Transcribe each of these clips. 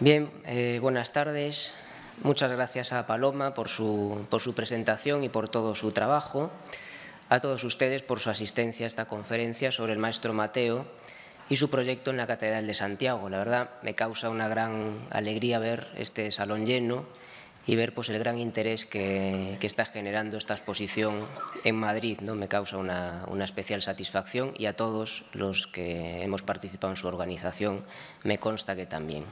Bien, eh, buenas tardes. Muchas gracias a Paloma por su, por su presentación y por todo su trabajo. A todos ustedes por su asistencia a esta conferencia sobre el maestro Mateo y su proyecto en la Catedral de Santiago. La verdad, me causa una gran alegría ver este salón lleno y ver pues, el gran interés que, está generando esta exposición en Madrid. ¿no? Me causa una, especial satisfacción y a todos los que hemos participado en su organización me consta que también.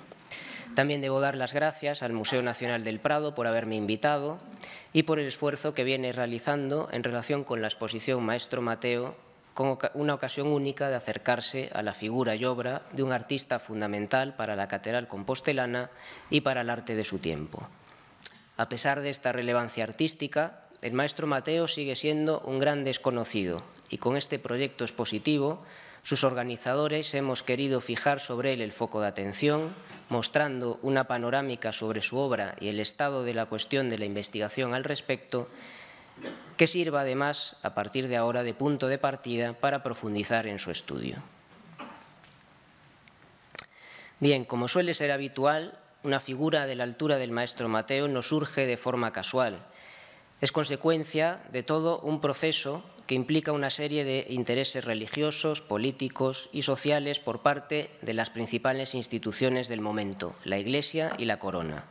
También debo dar las gracias al Museo Nacional del Prado por haberme invitado y por el esfuerzo que viene realizando en relación con la exposición Maestro Mateo con una ocasión única de acercarse a la figura y obra de un artista fundamental para la catedral compostelana y para el arte de su tiempo. A pesar de esta relevancia artística, el maestro Mateo sigue siendo un gran desconocido y con este proyecto expositivo sus organizadores hemos querido fijar sobre él el foco de atención, mostrando una panorámica sobre su obra y el estado de la cuestión de la investigación al respecto, que sirva además, a partir de ahora, de punto de partida para profundizar en su estudio. Bien, como suele ser habitual, una figura de la altura del maestro Mateo no surge de forma casual. Es consecuencia de todo un proceso que implica una serie de intereses religiosos, políticos y sociales por parte de las principales instituciones del momento, la Iglesia y la Corona.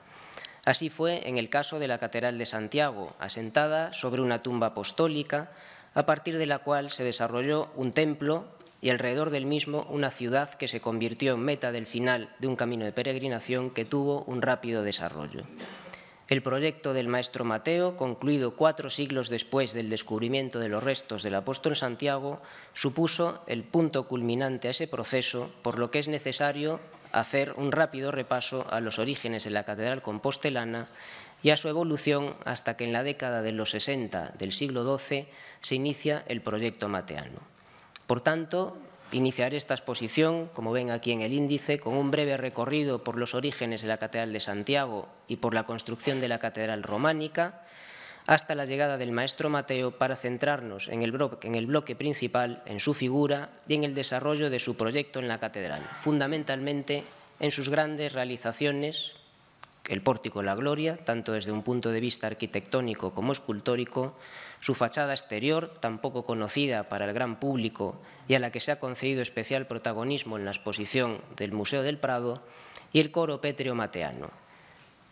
Así fue en el caso de la Catedral de Santiago, asentada sobre una tumba apostólica, a partir de la cual se desarrolló un templo y alrededor del mismo una ciudad que se convirtió en meta del final de un camino de peregrinación que tuvo un rápido desarrollo. El proyecto del maestro Mateo, concluido cuatro siglos después del descubrimiento de los restos del apóstol Santiago, supuso el punto culminante a ese proceso, por lo que es necesario hacer un rápido repaso a los orígenes de la catedral compostelana y a su evolución hasta que en la década de los 60 del siglo XII se inicia el proyecto mateano. Por tanto, Iniciaré esta exposición, como ven aquí en el índice, con un breve recorrido por los orígenes de la Catedral de Santiago y por la construcción de la Catedral románica, hasta la llegada del maestro Mateo para centrarnos en el, bloque, en el bloque principal, en su figura y en el desarrollo de su proyecto en la catedral, fundamentalmente en sus grandes realizaciones, el pórtico La Gloria, tanto desde un punto de vista arquitectónico como escultórico, su fachada exterior, tan poco conocida para el gran público y a la que se ha concedido especial protagonismo en la exposición del Museo del Prado, y el coro pétreo mateano.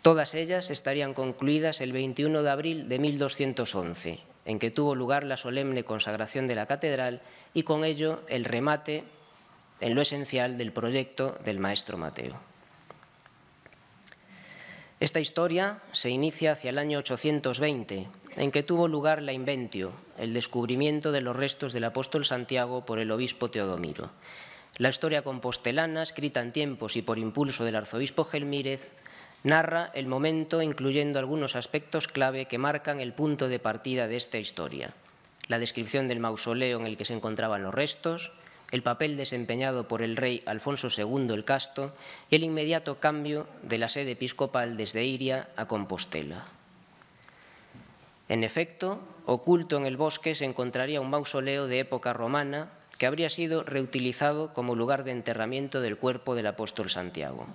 Todas ellas estarían concluidas el 21 de abril de 1211, en que tuvo lugar la solemne consagración de la catedral y con ello el remate en lo esencial del proyecto del maestro Mateo. Esta historia se inicia hacia el año 820, en que tuvo lugar la inventio, el descubrimiento de los restos del apóstol Santiago por el obispo Teodomiro. La historia compostelana, escrita en tiempos y por impulso del arzobispo Gelmírez, narra el momento incluyendo algunos aspectos clave que marcan el punto de partida de esta historia. La descripción del mausoleo en el que se encontraban los restos, el papel desempeñado por el rey Alfonso II el Casto y el inmediato cambio de la sede episcopal desde Iria a Compostela. En efecto, oculto en el bosque se encontraría un mausoleo de época romana que habría sido reutilizado como lugar de enterramiento del cuerpo del apóstol Santiago.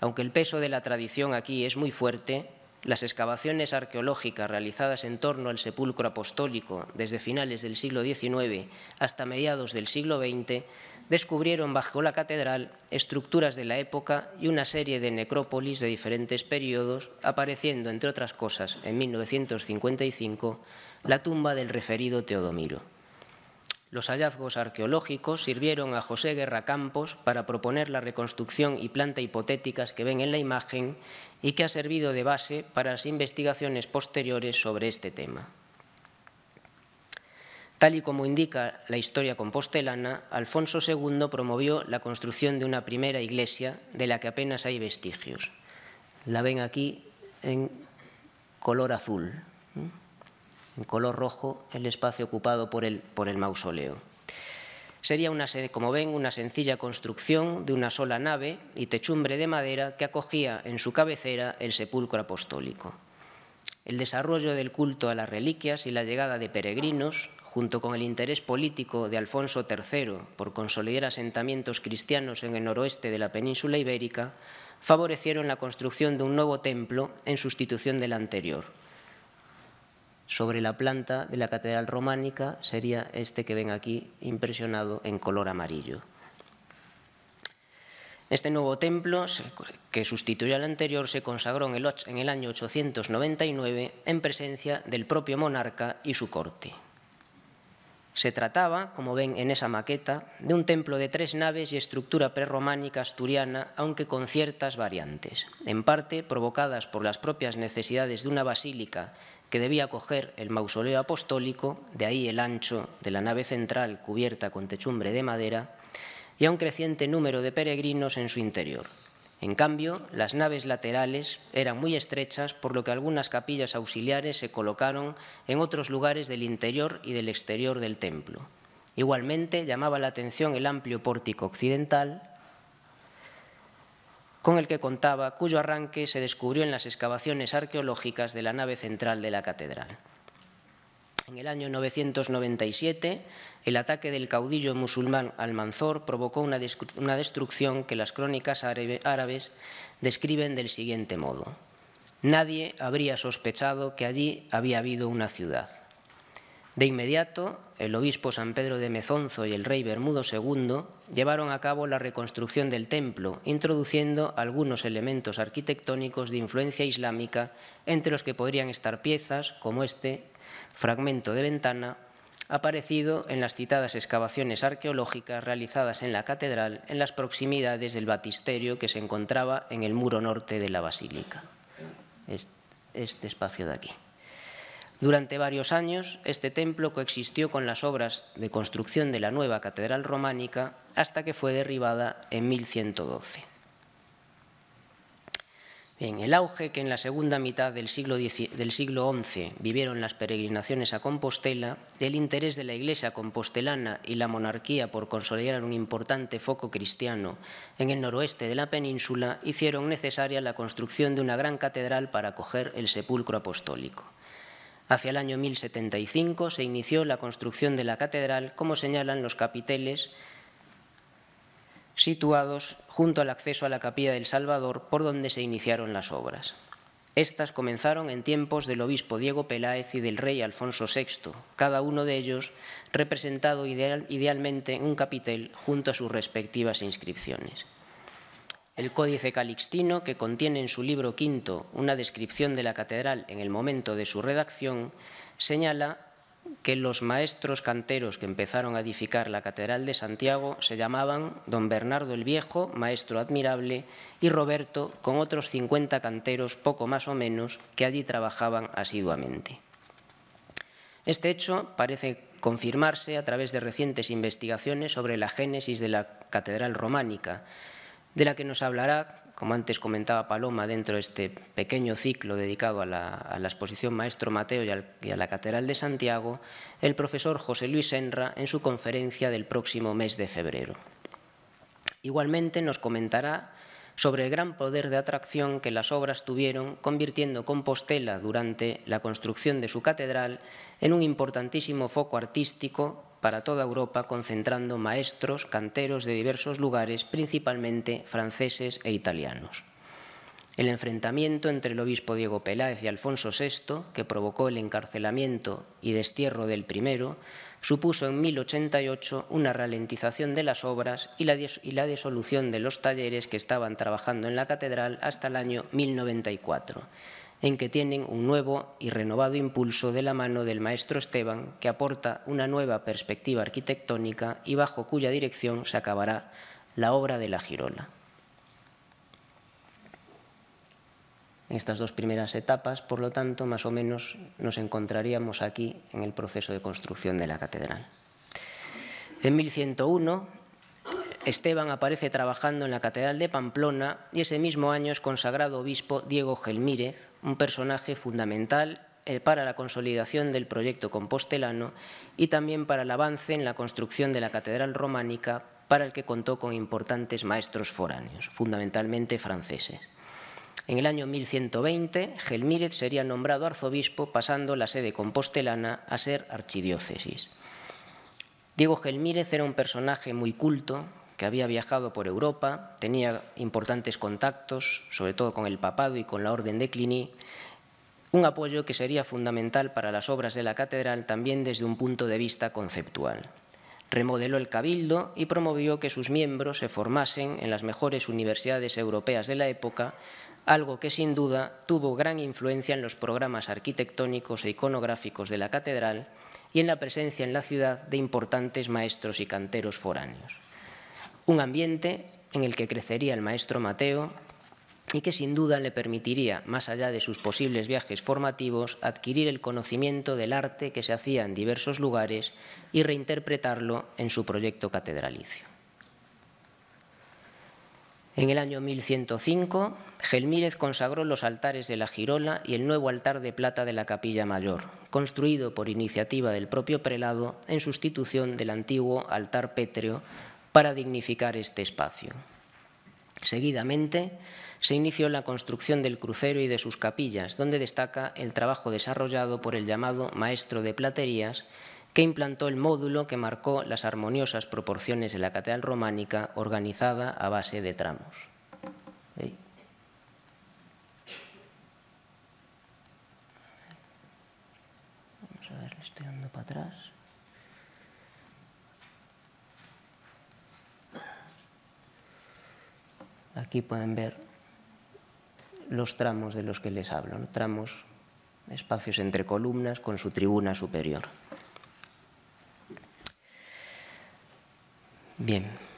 Aunque el peso de la tradición aquí es muy fuerte, las excavaciones arqueológicas realizadas en torno al sepulcro apostólico desde finales del siglo XIX hasta mediados del siglo XX descubrieron bajo la catedral estructuras de la época y una serie de necrópolis de diferentes periodos, apareciendo, entre otras cosas, en 1955, la tumba del referido Teodomiro. Los hallazgos arqueológicos sirvieron a José Guerra Campos para proponer la reconstrucción y planta hipotéticas que ven en la imagen y que ha servido de base para las investigaciones posteriores sobre este tema. Tal y como indica la historia compostelana, Alfonso II promovió la construcción de una primera iglesia de la que apenas hay vestigios. La ven aquí en color azul, en color rojo el espacio ocupado por el, por el mausoleo. Sería, una, como ven, una sencilla construcción de una sola nave y techumbre de madera que acogía en su cabecera el sepulcro apostólico. El desarrollo del culto a las reliquias y la llegada de peregrinos junto con el interés político de Alfonso III por consolidar asentamientos cristianos en el noroeste de la península ibérica, favorecieron la construcción de un nuevo templo en sustitución del anterior. Sobre la planta de la catedral románica sería este que ven aquí impresionado en color amarillo. Este nuevo templo, que sustituyó al anterior, se consagró en el año 899 en presencia del propio monarca y su corte. Se trataba, como ven en esa maqueta, de un templo de tres naves y estructura prerrománica asturiana, aunque con ciertas variantes, en parte provocadas por las propias necesidades de una basílica que debía acoger el mausoleo apostólico, de ahí el ancho de la nave central cubierta con techumbre de madera, y a un creciente número de peregrinos en su interior. En cambio, las naves laterales eran muy estrechas, por lo que algunas capillas auxiliares se colocaron en otros lugares del interior y del exterior del templo. Igualmente, llamaba la atención el amplio pórtico occidental, con el que contaba, cuyo arranque se descubrió en las excavaciones arqueológicas de la nave central de la catedral. En el año 997, el ataque del caudillo musulmán Almanzor provocó una, destrucción que las crónicas árabes describen del siguiente modo. Nadie habría sospechado que allí había habido una ciudad. De inmediato, el obispo San Pedro de Mezonzo y el rey Bermudo II llevaron a cabo la reconstrucción del templo, introduciendo algunos elementos arquitectónicos de influencia islámica, entre los que podrían estar piezas como este fragmento de ventana aparecido en las citadas excavaciones arqueológicas realizadas en la catedral en las proximidades del batisterio que se encontraba en el muro norte de la basílica. Este espacio de aquí. Durante varios años, este templo coexistió con las obras de construcción de la nueva catedral románica hasta que fue derribada en 1112. En el auge que en la segunda mitad del siglo, del siglo XI vivieron las peregrinaciones a Compostela, el interés de la Iglesia compostelana y la monarquía por consolidar un importante foco cristiano en el noroeste de la península hicieron necesaria la construcción de una gran catedral para acoger el sepulcro apostólico. Hacia el año 1075 se inició la construcción de la catedral, como señalan los capiteles situados junto al acceso a la capilla del Salvador por donde se iniciaron las obras. Estas comenzaron en tiempos del obispo Diego Peláez y del rey Alfonso VI, cada uno de ellos representado idealmente en un capitel junto a sus respectivas inscripciones. El Códice Calixtino, que contiene en su libro quinto una descripción de la catedral en el momento de su redacción, señala que los maestros canteros que empezaron a edificar la Catedral de Santiago se llamaban don Bernardo el Viejo, maestro admirable, y Roberto, con otros 50 canteros, poco más o menos, que allí trabajaban asiduamente. Este hecho parece confirmarse a través de recientes investigaciones sobre la génesis de la Catedral románica, de la que nos hablará como antes comentaba Paloma, dentro de este pequeño ciclo dedicado a la, exposición Maestro Mateo y, y, a la Catedral de Santiago, el profesor José Luis Senra en su conferencia del próximo mes de febrero. Igualmente nos comentará sobre el gran poder de atracción que las obras tuvieron, convirtiendo Compostela durante la construcción de su catedral en un importantísimo foco artístico para toda Europa, concentrando maestros, canteros de diversos lugares, principalmente franceses e italianos. El enfrentamiento entre el obispo Diego Peláez y Alfonso VI, que provocó el encarcelamiento y destierro del primero, supuso en 1088 una ralentización de las obras y la, y la disolución de los talleres que estaban trabajando en la catedral hasta el año 1094 en que tienen un nuevo y renovado impulso de la mano del maestro Esteban, que aporta una nueva perspectiva arquitectónica y bajo cuya dirección se acabará la obra de la Girola. En estas dos primeras etapas, por lo tanto, más o menos nos encontraríamos aquí en el proceso de construcción de la catedral. En 1101, Esteban aparece trabajando en la Catedral de Pamplona y ese mismo año es consagrado obispo Diego Gelmírez, un personaje fundamental eh, para la consolidación del proyecto compostelano y también para el avance en la construcción de la Catedral románica, para el que contó con importantes maestros foráneos, fundamentalmente franceses. En el año 1120, Gelmírez sería nombrado arzobispo, pasando la sede compostelana a ser archidiócesis. Diego Gelmírez era un personaje muy culto, que había viajado por Europa, tenía importantes contactos, sobre todo con el papado y con la Orden de Cluny, un apoyo que sería fundamental para las obras de la catedral también desde un punto de vista conceptual. Remodeló el cabildo y promovió que sus miembros se formasen en las mejores universidades europeas de la época, algo que sin duda tuvo gran influencia en los programas arquitectónicos e iconográficos de la catedral y en la presencia en la ciudad de importantes maestros y canteros foráneos. Un ambiente en el que crecería el maestro Mateo y que sin duda le permitiría, más allá de sus posibles viajes formativos, adquirir el conocimiento del arte que se hacía en diversos lugares y reinterpretarlo en su proyecto catedralicio. En el año 1105, Gelmírez consagró los altares de la Girola y el nuevo altar de plata de la Capilla Mayor, construido por iniciativa del propio prelado en sustitución del antiguo altar pétreo para dignificar este espacio. Seguidamente, se inició la construcción del crucero y de sus capillas, donde destaca el trabajo desarrollado por el llamado maestro de platerías, que implantó el módulo que marcó las armoniosas proporciones de la catedral románica organizada a base de tramos. Vamos a ver, le estoy dando para atrás. Aquí pueden ver los tramos de los que les hablo, tramos, espacios entre columnas con su tribuna superior. Bien.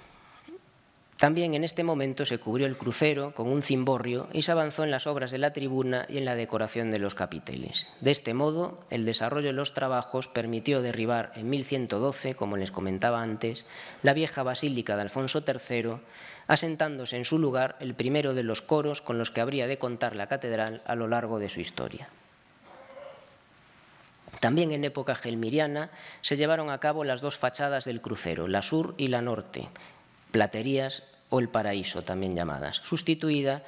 También en este momento se cubrió el crucero con un cimborrio y se avanzó en las obras de la tribuna y en la decoración de los capiteles. De este modo, el desarrollo de los trabajos permitió derribar en 1112, como les comentaba antes, la vieja basílica de Alfonso III asentándose en su lugar el primero de los coros con los que habría de contar la catedral a lo largo de su historia. También en época gelmiriana se llevaron a cabo las dos fachadas del crucero, la sur y la norte, platerías o el paraíso también llamadas, sustituida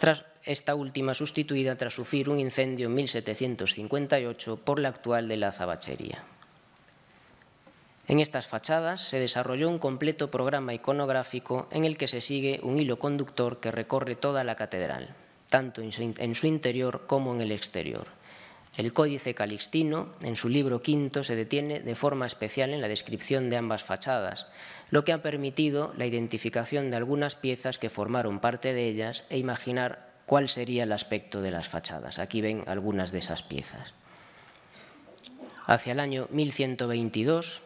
tras esta última sustituida tras sufrir un incendio en 1758 por la actual de la azabachería. En estas fachadas se desarrolló un completo programa iconográfico en el que se sigue un hilo conductor que recorre toda la catedral, tanto en su interior como en el exterior. El Códice Calixtino, en su libro quinto, se detiene de forma especial en la descripción de ambas fachadas, lo que ha permitido la identificación de algunas piezas que formaron parte de ellas e imaginar cuál sería el aspecto de las fachadas. Aquí ven algunas de esas piezas. Hacia el año 1122,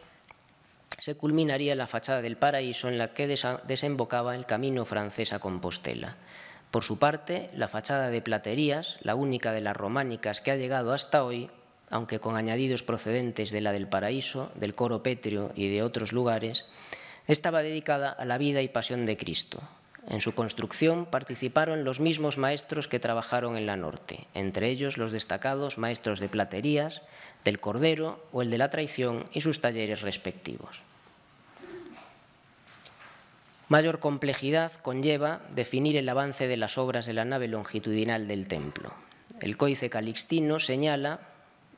se culminaría la fachada del paraíso en la que desembocaba el camino francés a Compostela. Por su parte, la fachada de platerías, la única de las románicas que ha llegado hasta hoy, aunque con añadidos procedentes de la del paraíso, del coro pétreo y de otros lugares, estaba dedicada a la vida y pasión de Cristo. En su construcción participaron los mismos maestros que trabajaron en la norte, entre ellos los destacados maestros de platerías, del Cordero o el de la traición y sus talleres respectivos. Mayor complejidad conlleva definir el avance de las obras de la nave longitudinal del templo. El Códice Calixtino señala,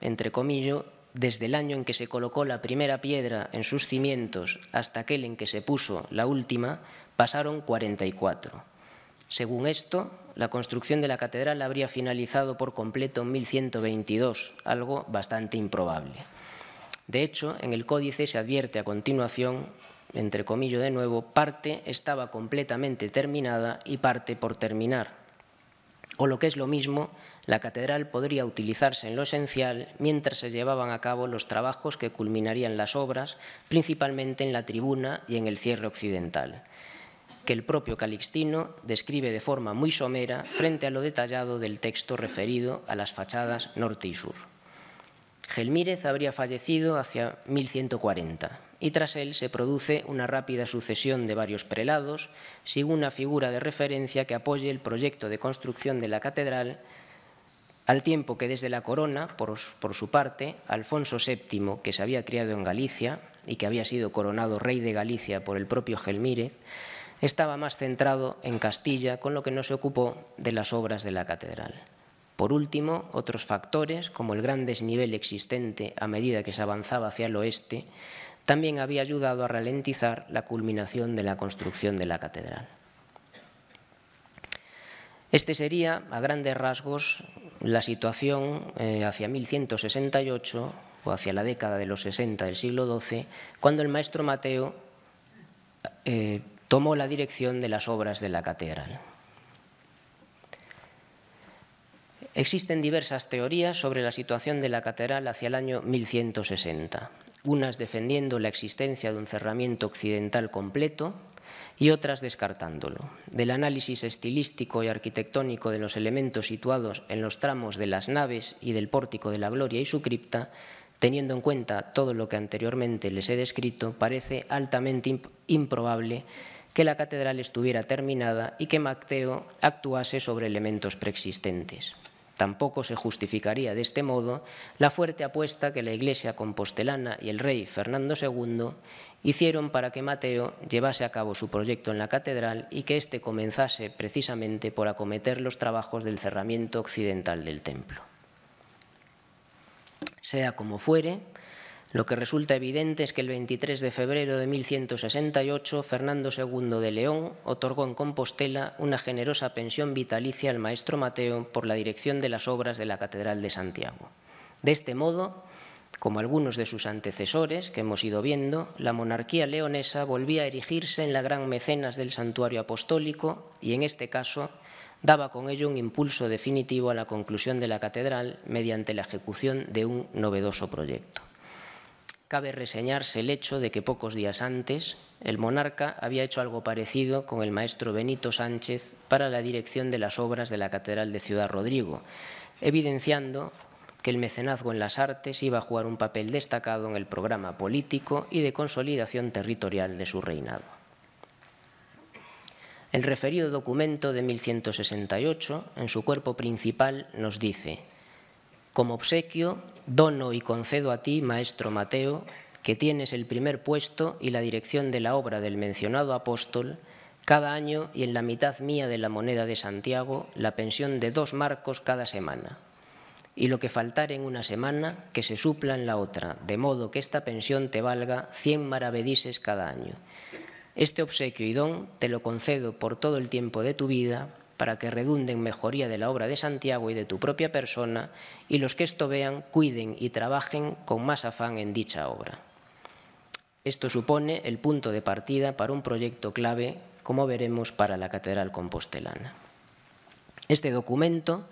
entre comillas, desde el año en que se colocó la primera piedra en sus cimientos hasta aquel en que se puso la última, pasaron 44. Según esto, la construcción de la catedral habría finalizado por completo en 1122, algo bastante improbable. De hecho, en el códice se advierte a continuación entre comillas de nuevo, parte estaba completamente terminada y parte por terminar. O lo que es lo mismo, la catedral podría utilizarse en lo esencial mientras se llevaban a cabo los trabajos que culminarían las obras, principalmente en la tribuna y en el cierre occidental, que el propio Calixtino describe de forma muy somera frente a lo detallado del texto referido a las fachadas norte y sur. Gelmírez habría fallecido hacia 1140 y tras él se produce una rápida sucesión de varios prelados, sin una figura de referencia que apoye el proyecto de construcción de la catedral, al tiempo que desde la corona, por, su parte, Alfonso VII, que se había criado en Galicia y que había sido coronado rey de Galicia por el propio Gelmírez, estaba más centrado en Castilla, con lo que no se ocupó de las obras de la catedral. Por último, otros factores, como el gran desnivel existente a medida que se avanzaba hacia el oeste, también había ayudado a ralentizar la culminación de la construcción de la catedral. Este sería, a grandes rasgos, la situación eh, hacia 1168 o hacia la década de los 60 del siglo XII, cuando el maestro Mateo eh, tomó la dirección de las obras de la catedral. Existen diversas teorías sobre la situación de la catedral hacia el año 1160, unas defendiendo la existencia de un cerramiento occidental completo y otras descartándolo. Del análisis estilístico y arquitectónico de los elementos situados en los tramos de las naves y del pórtico de la gloria y su cripta, teniendo en cuenta todo lo que anteriormente les he descrito, parece altamente improbable que la catedral estuviera terminada y que Mateo actuase sobre elementos preexistentes. Tampoco se justificaría de este modo la fuerte apuesta que la Iglesia compostelana y el rey Fernando II hicieron para que Mateo llevase a cabo su proyecto en la catedral y que éste comenzase precisamente por acometer los trabajos del cerramiento occidental del templo. Sea como fuere, lo que resulta evidente es que el 23 de febrero de 1168 Fernando II de León otorgó en Compostela una generosa pensión vitalicia al maestro Mateo por la dirección de las obras de la Catedral de Santiago. De este modo, como algunos de sus antecesores que hemos ido viendo, la monarquía leonesa volvía a erigirse en la gran mecenas del santuario apostólico y en este caso daba con ello un impulso definitivo a la conclusión de la catedral mediante la ejecución de un novedoso proyecto cabe reseñarse el hecho de que pocos días antes el monarca había hecho algo parecido con el maestro Benito Sánchez para la dirección de las obras de la Catedral de Ciudad Rodrigo, evidenciando que el mecenazgo en las artes iba a jugar un papel destacado en el programa político y de consolidación territorial de su reinado. El referido documento de 1168, en su cuerpo principal, nos dice, como obsequio, dono y concedo a ti, maestro Mateo, que tienes el primer puesto y la dirección de la obra del mencionado apóstol, cada año y en la mitad mía de la moneda de Santiago, la pensión de dos marcos cada semana. Y lo que faltare en una semana, que se supla en la otra, de modo que esta pensión te valga cien maravedises cada año. Este obsequio y don te lo concedo por todo el tiempo de tu vida, para que redunde en mejoría de la obra de Santiago y de tu propia persona, y los que esto vean cuiden y trabajen con más afán en dicha obra. Esto supone el punto de partida para un proyecto clave, como veremos, para la Catedral Compostelana. Este documento,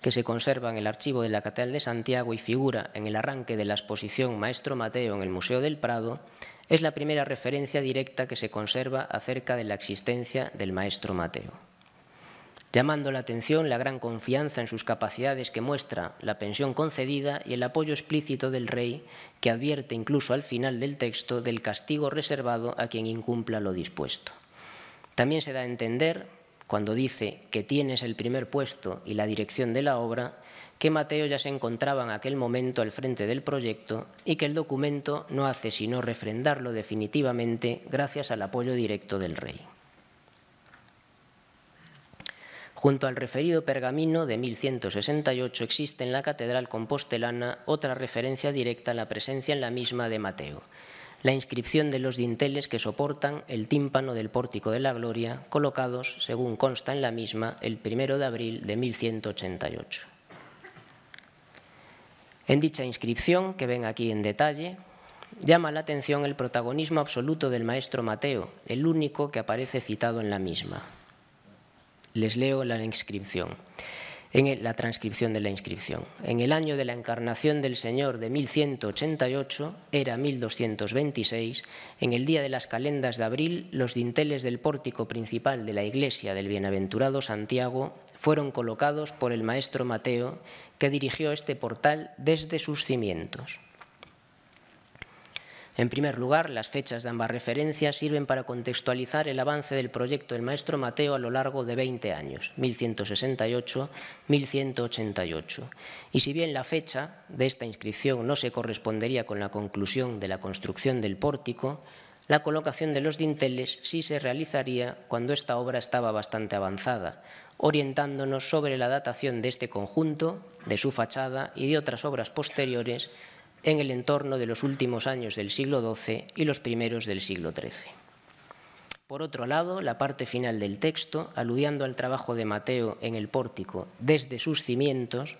que se conserva en el archivo de la Catedral de Santiago y figura en el arranque de la exposición Maestro Mateo en el Museo del Prado, es la primera referencia directa que se conserva acerca de la existencia del Maestro Mateo llamando la atención la gran confianza en sus capacidades que muestra la pensión concedida y el apoyo explícito del rey, que advierte incluso al final del texto del castigo reservado a quien incumpla lo dispuesto. También se da a entender, cuando dice que tienes el primer puesto y la dirección de la obra, que Mateo ya se encontraba en aquel momento al frente del proyecto y que el documento no hace sino refrendarlo definitivamente gracias al apoyo directo del rey. Junto al referido pergamino de 1168 existe en la catedral compostelana otra referencia directa a la presencia en la misma de Mateo, la inscripción de los dinteles que soportan el tímpano del pórtico de la gloria, colocados, según consta en la misma, el primero de abril de 1188. En dicha inscripción, que ven aquí en detalle, llama la atención el protagonismo absoluto del maestro Mateo, el único que aparece citado en la misma. Les leo la inscripción. En la transcripción de la inscripción. En el año de la encarnación del Señor de 1188, era 1226, en el día de las calendas de abril, los dinteles del pórtico principal de la iglesia del bienaventurado Santiago fueron colocados por el maestro Mateo, que dirigió este portal desde sus cimientos. En primer lugar, las fechas de ambas referencias sirven para contextualizar el avance del proyecto del maestro Mateo a lo largo de 20 años, 1168-1188. Y si bien la fecha de esta inscripción no se correspondería con la conclusión de la construcción del pórtico, la colocación de los dinteles sí se realizaría cuando esta obra estaba bastante avanzada, orientándonos sobre la datación de este conjunto, de su fachada y de otras obras posteriores en el entorno de los últimos años del siglo XII y los primeros del siglo XIII. Por otro lado, la parte final del texto, aludiendo al trabajo de Mateo en el pórtico desde sus cimientos,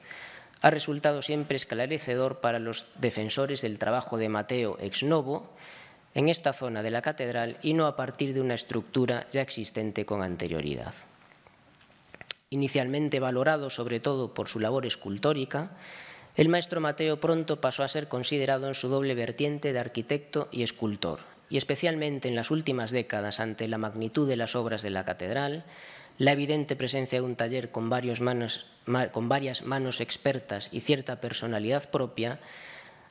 ha resultado siempre esclarecedor para los defensores del trabajo de Mateo ex novo en esta zona de la catedral y no a partir de una estructura ya existente con anterioridad. Inicialmente valorado sobre todo por su labor escultórica, el maestro Mateo pronto pasó a ser considerado en su doble vertiente de arquitecto y escultor, y especialmente en las últimas décadas ante la magnitud de las obras de la catedral, la evidente presencia de un taller con, varias manos expertas y cierta personalidad propia,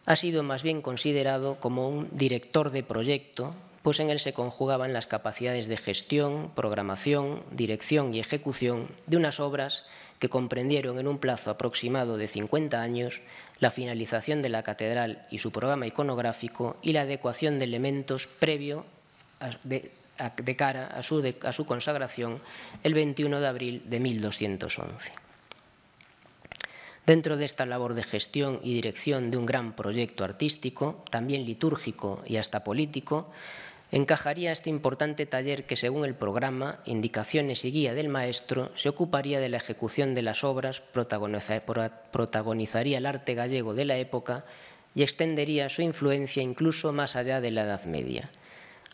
ha sido más bien considerado como un director de proyecto, pues en él se conjugaban las capacidades de gestión, programación, dirección y ejecución de unas obras que comprendieron en un plazo aproximado de 50 años la finalización de la catedral y su programa iconográfico y la adecuación de elementos previo de, cara a su, a su consagración el 21 de abril de 1211. Dentro de esta labor de gestión y dirección de un gran proyecto artístico, también litúrgico y hasta político, encajaría este importante taller que, según el programa, indicaciones y guía del maestro, se ocuparía de la ejecución de las obras, protagonizaría el arte gallego de la época y extendería su influencia incluso más allá de la Edad Media.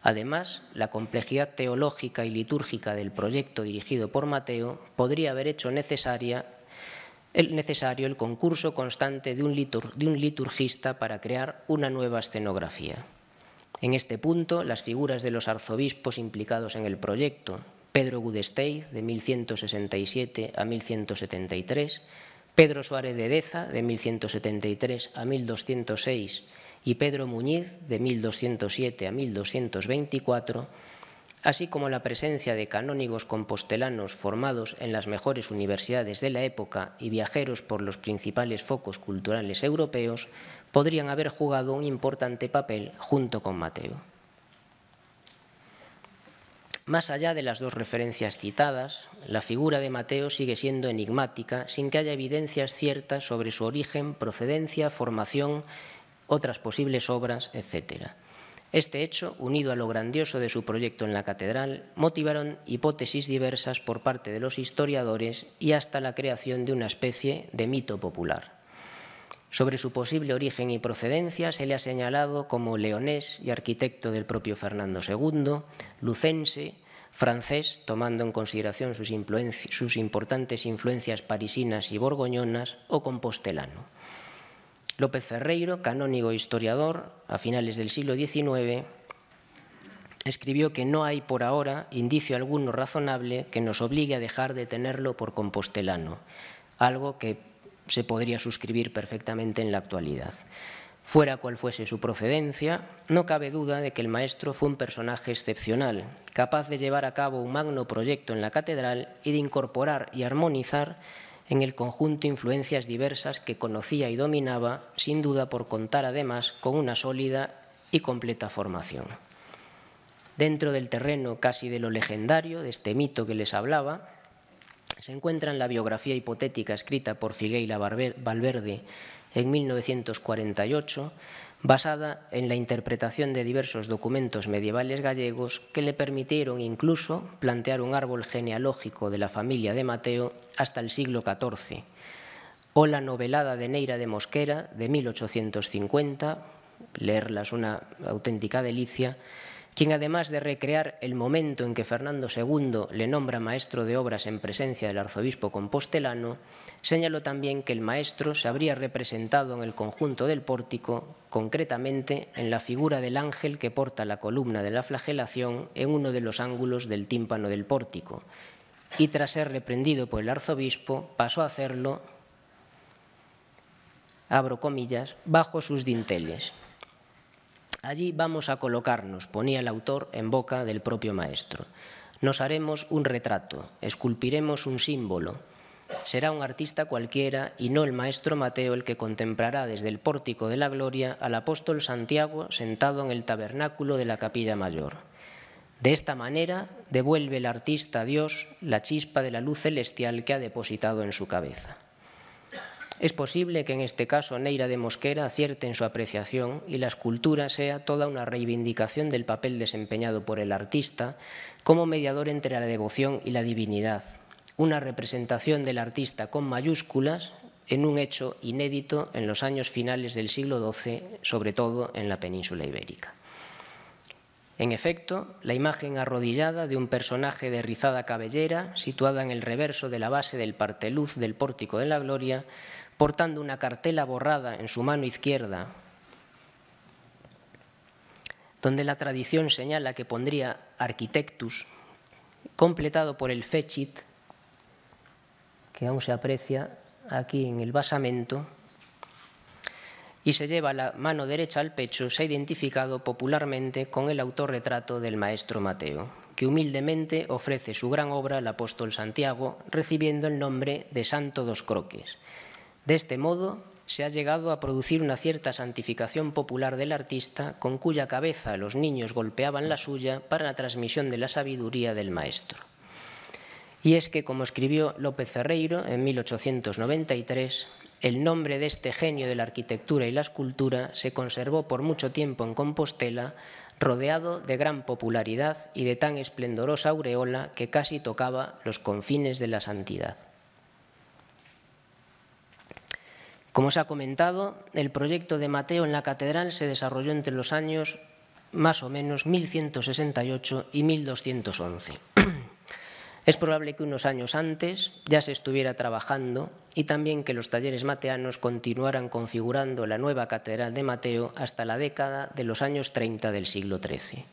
Además, la complejidad teológica y litúrgica del proyecto dirigido por Mateo podría haber hecho el necesario el concurso constante de un liturgista para crear una nueva escenografía. En este punto, las figuras de los arzobispos implicados en el proyecto, Pedro Gudesteiz, de 1167 a 1173, Pedro Suárez de Deza, de 1173 a 1206, y Pedro Muñiz, de 1207 a 1224, así como la presencia de canónigos compostelanos formados en las mejores universidades de la época y viajeros por los principales focos culturales europeos, podrían haber jugado un importante papel junto con Mateo. Más allá de las dos referencias citadas, la figura de Mateo sigue siendo enigmática sin que haya evidencias ciertas sobre su origen, procedencia, formación, otras posibles obras, etc. Este hecho, unido a lo grandioso de su proyecto en la catedral, motivaron hipótesis diversas por parte de los historiadores y hasta la creación de una especie de mito popular. Sobre su posible origen y procedencia se le ha señalado como leonés y arquitecto del propio Fernando II, lucense, francés, tomando en consideración sus, sus importantes influencias parisinas y borgoñonas, o compostelano. López Ferreiro, canónigo historiador, a finales del siglo XIX, escribió que no hay por ahora indicio alguno razonable que nos obligue a dejar de tenerlo por compostelano, algo que se podría suscribir perfectamente en la actualidad. Fuera cual fuese su procedencia, no cabe duda de que el maestro fue un personaje excepcional, capaz de llevar a cabo un magno proyecto en la catedral y de incorporar y armonizar en el conjunto influencias diversas que conocía y dominaba, sin duda por contar además con una sólida y completa formación. Dentro del terreno casi de lo legendario, de este mito que les hablaba, se encuentra en la biografía hipotética escrita por Figueira Valverde en 1948, basada en la interpretación de diversos documentos medievales gallegos que le permitieron incluso plantear un árbol genealógico de la familia de Mateo hasta el siglo XIV, o la novelada de Neira de Mosquera de 1850, leerla es una auténtica delicia, quien además de recrear el momento en que Fernando II le nombra maestro de obras en presencia del arzobispo compostelano, señaló también que el maestro se habría representado en el conjunto del pórtico, concretamente en la figura del ángel que porta la columna de la flagelación en uno de los ángulos del tímpano del pórtico, y tras ser reprendido por el arzobispo pasó a hacerlo, abro comillas, bajo sus dinteles, Allí vamos a colocarnos, ponía el autor en boca del propio maestro. Nos haremos un retrato, esculpiremos un símbolo. Será un artista cualquiera y no el maestro Mateo el que contemplará desde el pórtico de la gloria al apóstol Santiago sentado en el tabernáculo de la capilla mayor. De esta manera devuelve el artista a Dios la chispa de la luz celestial que ha depositado en su cabeza. Es posible que en este caso Neira de Mosquera acierte en su apreciación y la escultura sea toda una reivindicación del papel desempeñado por el artista como mediador entre la devoción y la divinidad, una representación del artista con mayúsculas en un hecho inédito en los años finales del siglo XII, sobre todo en la península ibérica. En efecto, la imagen arrodillada de un personaje de rizada cabellera, situada en el reverso de la base del parteluz del Pórtico de la Gloria, portando una cartela borrada en su mano izquierda, donde la tradición señala que pondría arquitectus, completado por el fechit, que aún se aprecia aquí en el basamento, y se lleva la mano derecha al pecho, se ha identificado popularmente con el autorretrato del maestro Mateo, que humildemente ofrece su gran obra al apóstol Santiago, recibiendo el nombre de Santo dos Croques. De este modo, se ha llegado a producir una cierta santificación popular del artista, con cuya cabeza los niños golpeaban la suya para la transmisión de la sabiduría del maestro. Y es que, como escribió López Ferreiro en 1893, el nombre de este genio de la arquitectura y la escultura se conservó por mucho tiempo en Compostela, rodeado de gran popularidad y de tan esplendorosa aureola que casi tocaba los confines de la santidad. Como se ha comentado, el proyecto de Mateo en la catedral se desarrolló entre los años más o menos 1168 y 1211. Es probable que unos años antes ya se estuviera trabajando y también que los talleres mateanos continuaran configurando la nueva catedral de Mateo hasta la década de los años 30 del siglo XIII.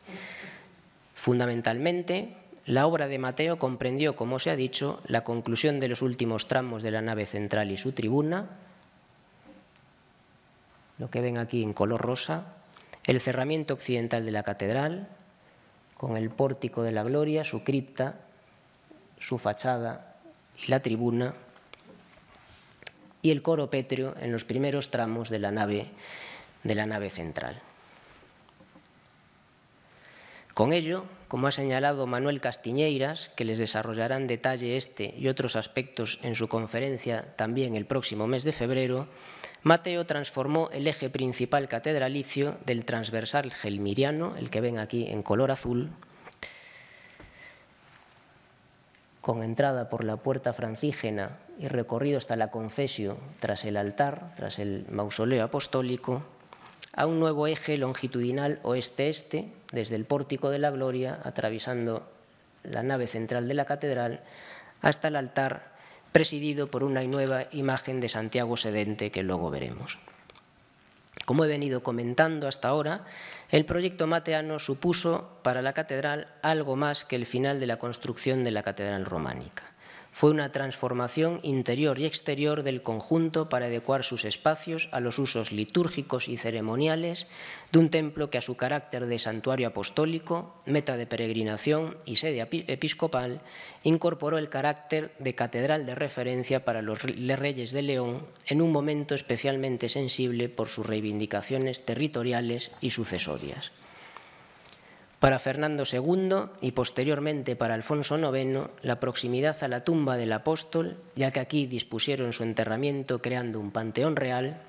Fundamentalmente, la obra de Mateo comprendió, como se ha dicho, la conclusión de los últimos tramos de la nave central y su tribuna, lo que ven aquí en color rosa, el cerramiento occidental de la catedral, con el pórtico de la gloria, su cripta su fachada y la tribuna, y el coro pétreo en los primeros tramos de la nave, de la nave central. Con ello, como ha señalado Manuel Castiñeiras, que les desarrollará en detalle este y otros aspectos en su conferencia también el próximo mes de febrero, Mateo transformó el eje principal catedralicio del transversal gelmiriano, el que ven aquí en color azul, con entrada por la puerta francígena y recorrido hasta la confesio tras el altar, tras el mausoleo apostólico, a un nuevo eje longitudinal oeste-este, desde el pórtico de la gloria, atravesando la nave central de la catedral, hasta el altar, presidido por una nueva imagen de Santiago Sedente que luego veremos. Como he venido comentando hasta ahora, el proyecto mateano supuso para la catedral algo más que el final de la construcción de la catedral románica. Fue una transformación interior y exterior del conjunto para adecuar sus espacios a los usos litúrgicos y ceremoniales de un templo que a su carácter de santuario apostólico, meta de peregrinación y sede episcopal, incorporó el carácter de catedral de referencia para los reyes de León en un momento especialmente sensible por sus reivindicaciones territoriales y sucesorias. Para Fernando II y posteriormente para Alfonso IX, la proximidad a la tumba del apóstol, ya que aquí dispusieron su enterramiento creando un panteón real,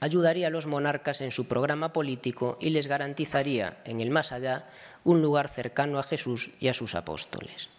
ayudaría a los monarcas en su programa político y les garantizaría, en el más allá, un lugar cercano a Jesús y a sus apóstoles.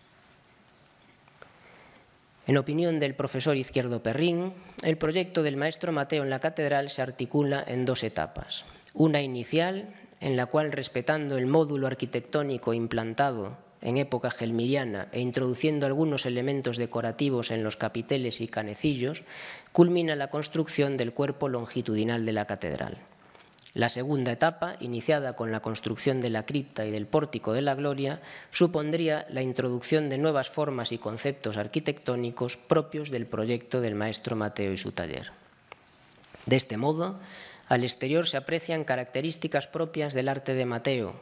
En opinión del profesor Izquierdo Perrín, el proyecto del maestro Mateo en la catedral se articula en dos etapas. Una inicial, en la cual, respetando el módulo arquitectónico implantado en época gelmiriana e introduciendo algunos elementos decorativos en los capiteles y canecillos, culmina la construcción del cuerpo longitudinal de la catedral. La segunda etapa, iniciada con la construcción de la cripta y del pórtico de la gloria, supondría la introducción de nuevas formas y conceptos arquitectónicos propios del proyecto del maestro Mateo y su taller. De este modo, al exterior se aprecian características propias del arte de Mateo,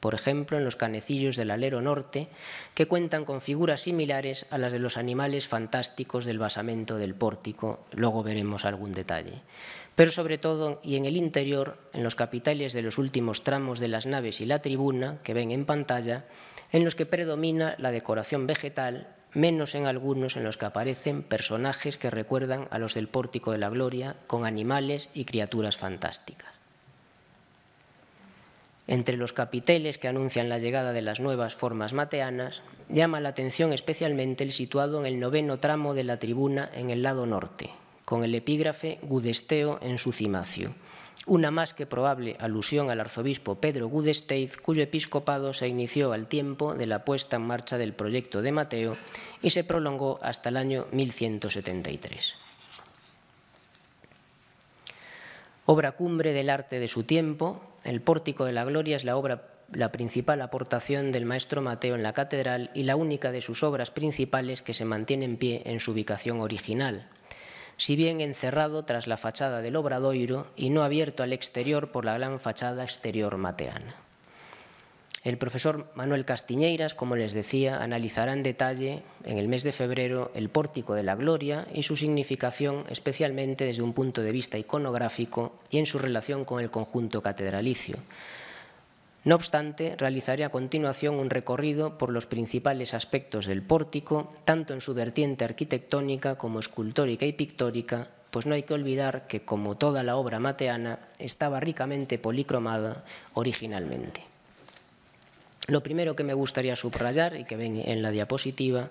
por ejemplo en los canecillos del alero norte, que cuentan con figuras similares a las de los animales fantásticos del basamento del pórtico, luego veremos algún detalle. Pero sobre todo, y en el interior, en los capiteles de los últimos tramos de las naves y la tribuna, que ven en pantalla, en los que predomina la decoración vegetal, menos en algunos en los que aparecen personajes que recuerdan a los del Pórtico de la Gloria, con animales y criaturas fantásticas. Entre los capiteles que anuncian la llegada de las nuevas formas mateanas, llama la atención especialmente el situado en el noveno tramo de la tribuna en el lado norte, con el epígrafe Gudesteo en su cimacio, una más que probable alusión al arzobispo Pedro Gudesteiz, cuyo episcopado se inició al tiempo de la puesta en marcha del proyecto de Mateo y se prolongó hasta el año 1173. Obra cumbre del arte de su tiempo, el Pórtico de la Gloria es la obra la principal aportación del maestro Mateo en la catedral y la única de sus obras principales que se mantiene en pie en su ubicación original, si bien encerrado tras la fachada del Obradoiro y no abierto al exterior por la gran fachada exterior mateana. El profesor Manuel Castiñeiras, como les decía, analizará en detalle en el mes de febrero el pórtico de la gloria y su significación, especialmente desde un punto de vista iconográfico y en su relación con el conjunto catedralicio. No obstante, realizaré a continuación un recorrido por los principales aspectos del pórtico, tanto en su vertiente arquitectónica como escultórica y pictórica, pues no hay que olvidar que, como toda la obra mateana, estaba ricamente policromada originalmente. Lo primero que me gustaría subrayar, y que ven en la diapositiva,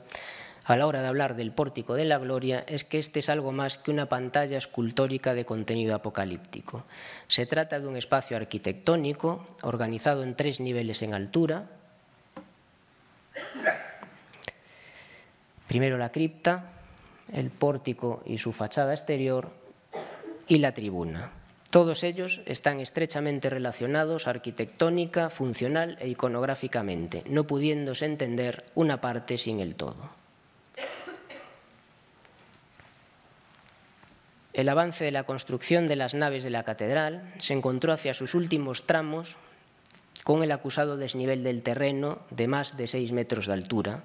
a la hora de hablar del pórtico de la gloria es que este es algo más que una pantalla escultórica de contenido apocalíptico. Se trata de un espacio arquitectónico organizado en tres niveles en altura. Primero la cripta, el pórtico y su fachada exterior y la tribuna. Todos ellos están estrechamente relacionados arquitectónica, funcional e iconográficamente, no pudiéndose entender una parte sin el todo. El avance de la construcción de las naves de la catedral se encontró hacia sus últimos tramos con el acusado desnivel del terreno de más de seis metros de altura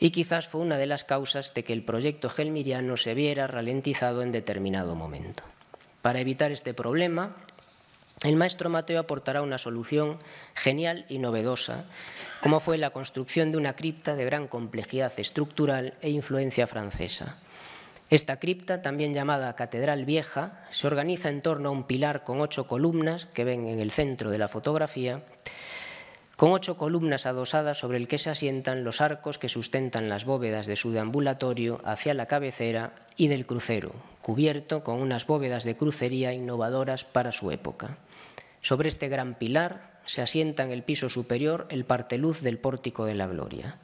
y quizás fue una de las causas de que el proyecto gelmiriano se viera ralentizado en determinado momento. Para evitar este problema, el maestro Mateo aportará una solución genial y novedosa, como fue la construcción de una cripta de gran complejidad estructural e influencia francesa, esta cripta, también llamada Catedral Vieja, se organiza en torno a un pilar con ocho columnas que ven en el centro de la fotografía, con ocho columnas adosadas sobre el que se asientan los arcos que sustentan las bóvedas de su deambulatorio hacia la cabecera y del crucero, cubierto con unas bóvedas de crucería innovadoras para su época. Sobre este gran pilar se asienta en el piso superior el parteluz del Pórtico de la Gloria.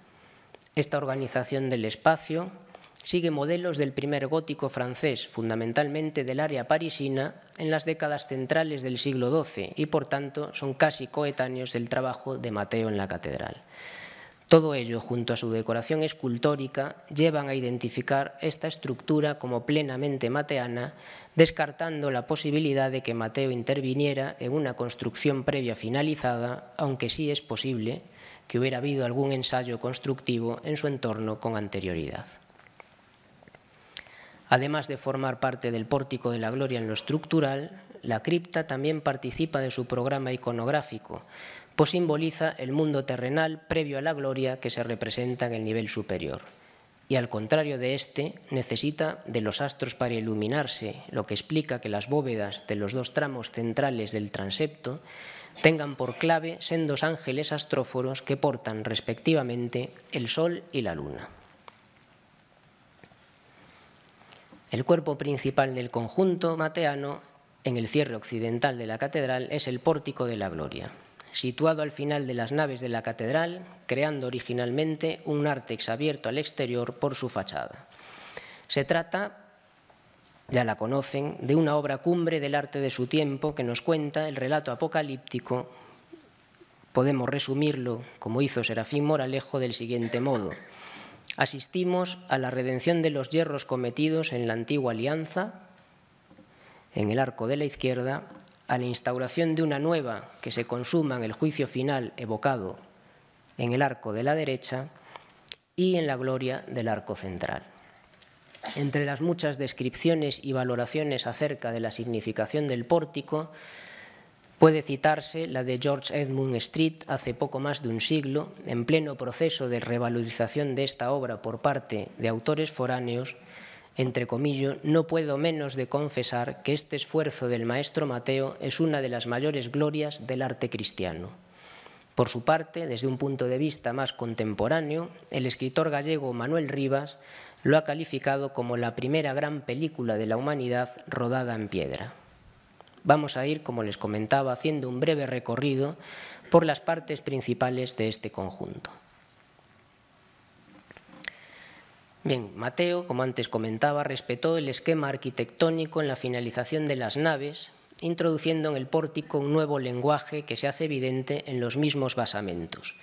Esta organización del espacio sigue modelos del primer gótico francés, fundamentalmente del área parisina, en las décadas centrales del siglo XII y, por tanto, son casi coetáneos del trabajo de Mateo en la catedral. Todo ello, junto a su decoración escultórica, llevan a identificar esta estructura como plenamente mateana, descartando la posibilidad de que Mateo interviniera en una construcción previa finalizada, aunque sí es posible que hubiera habido algún ensayo constructivo en su entorno con anterioridad. Además de formar parte del Pórtico de la Gloria en lo estructural, la cripta también participa de su programa iconográfico, pues simboliza el mundo terrenal previo a la gloria que se representa en el nivel superior. Y al contrario de este, necesita de los astros para iluminarse, lo que explica que las bóvedas de los dos tramos centrales del transepto tengan por clave sendos ángeles astróforos que portan respectivamente el sol y la luna. El cuerpo principal del conjunto mateano, en el cierre occidental de la catedral, es el Pórtico de la Gloria, situado al final de las naves de la catedral, creando originalmente un nártex abierto al exterior por su fachada. Se trata, ya la conocen, de una obra cumbre del arte de su tiempo que nos cuenta el relato apocalíptico, podemos resumirlo, como hizo Serafín Moralejo, del siguiente modo asistimos a la redención de los hierros cometidos en la antigua alianza, en el arco de la izquierda, a la instauración de una nueva que se consuma en el juicio final evocado en el arco de la derecha y en la gloria del arco central. Entre las muchas descripciones y valoraciones acerca de la significación del pórtico, Puede citarse la de George Edmund Street hace poco más de un siglo, en pleno proceso de revalorización de esta obra por parte de autores foráneos, entre comillas, no puedo menos de confesar que este esfuerzo del maestro Mateo es una de las mayores glorias del arte cristiano. Por su parte, desde un punto de vista más contemporáneo, el escritor gallego Manuel Rivas lo ha calificado como la primera gran película de la humanidad rodada en piedra. Vamos a ir, como les comentaba, haciendo un breve recorrido por las partes principales de este conjunto. Bien, Mateo, como antes comentaba, respetó el esquema arquitectónico en la finalización de las naves, introduciendo en el pórtico un nuevo lenguaje que se hace evidente en los mismos basamentos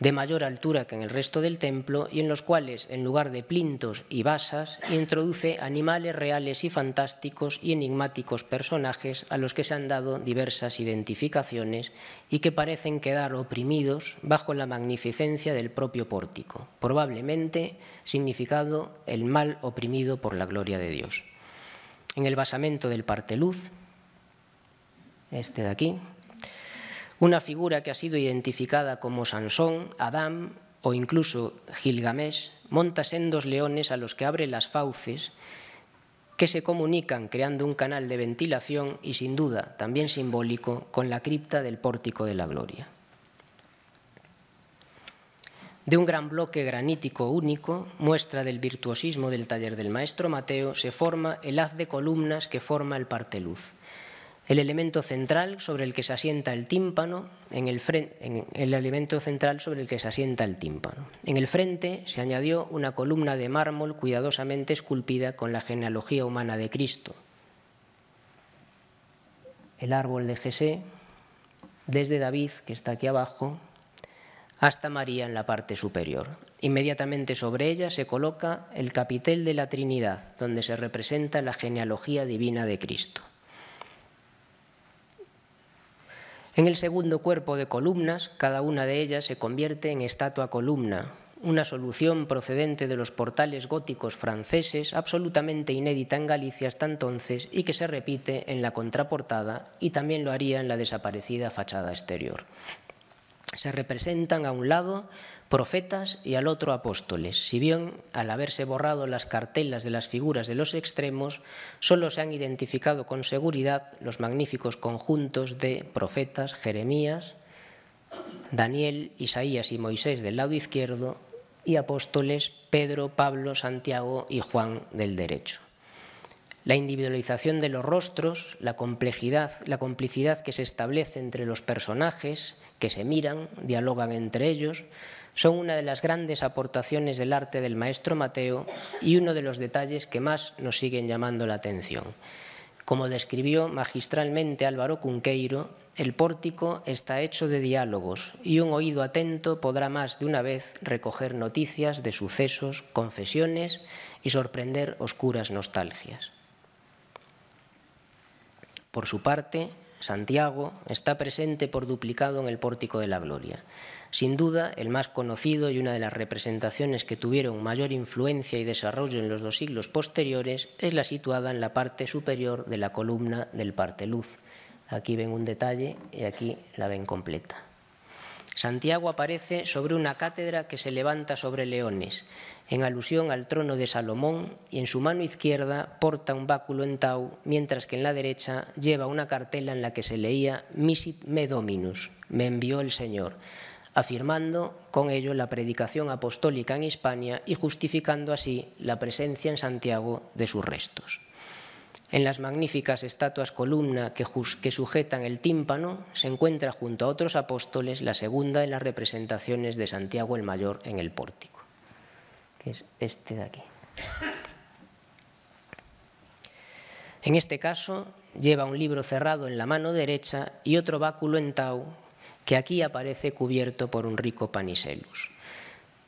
de mayor altura que en el resto del templo y en los cuales, en lugar de plintos y basas, introduce animales reales y fantásticos y enigmáticos personajes a los que se han dado diversas identificaciones y que parecen quedar oprimidos bajo la magnificencia del propio pórtico, probablemente significado el mal oprimido por la gloria de Dios. En el basamento del parteluz, este de aquí, una figura que ha sido identificada como Sansón, Adán o incluso Gilgamesh, monta sendos leones a los que abre las fauces que se comunican creando un canal de ventilación y sin duda también simbólico con la cripta del pórtico de la gloria. De un gran bloque granítico único, muestra del virtuosismo del taller del maestro Mateo, se forma el haz de columnas que forma el parteluz el elemento central sobre el que se asienta el tímpano, en el, en el, elemento central sobre el que se asienta el tímpano. En el frente se añadió una columna de mármol cuidadosamente esculpida con la genealogía humana de Cristo. El árbol de Jesé, desde David, que está aquí abajo, hasta María en la parte superior. Inmediatamente sobre ella se coloca el capitel de la Trinidad, donde se representa la genealogía divina de Cristo. En el segundo cuerpo de columnas, cada una de ellas se convierte en estatua columna, una solución procedente de los portales góticos franceses, absolutamente inédita en Galicia hasta entonces y que se repite en la contraportada y también lo haría en la desaparecida fachada exterior. Se representan a un lado profetas y al otro apóstoles, si bien al haberse borrado las cartelas de las figuras de los extremos, solo se han identificado con seguridad los magníficos conjuntos de profetas, Jeremías, Daniel, Isaías y Moisés del lado izquierdo y apóstoles Pedro, Pablo, Santiago y Juan del derecho. La individualización de los rostros, la complejidad, la complicidad que se establece entre los personajes, que se miran, dialogan entre ellos, son una de las grandes aportaciones del arte del maestro Mateo y uno de los detalles que más nos siguen llamando la atención. Como describió magistralmente Álvaro Cunqueiro, el pórtico está hecho de diálogos y un oído atento podrá más de una vez recoger noticias de sucesos, confesiones y sorprender oscuras nostalgias. Por su parte, Santiago está presente por duplicado en el pórtico de la gloria. Sin duda, el más conocido y una de las representaciones que tuvieron mayor influencia y desarrollo en los dos siglos posteriores es la situada en la parte superior de la columna del parteluz. Aquí ven un detalle y aquí la ven completa. Santiago aparece sobre una cátedra que se levanta sobre leones, en alusión al trono de Salomón, y en su mano izquierda porta un báculo en tau, mientras que en la derecha lleva una cartela en la que se leía Misit me dominus, me envió el Señor, afirmando con ello la predicación apostólica en Hispania y justificando así la presencia en Santiago de sus restos. En las magníficas estatuas columna que, sujetan el tímpano se encuentra junto a otros apóstoles la segunda de las representaciones de Santiago el Mayor en el pórtico, que es este de aquí. En este caso lleva un libro cerrado en la mano derecha y otro báculo en tau que aquí aparece cubierto por un rico paniselus.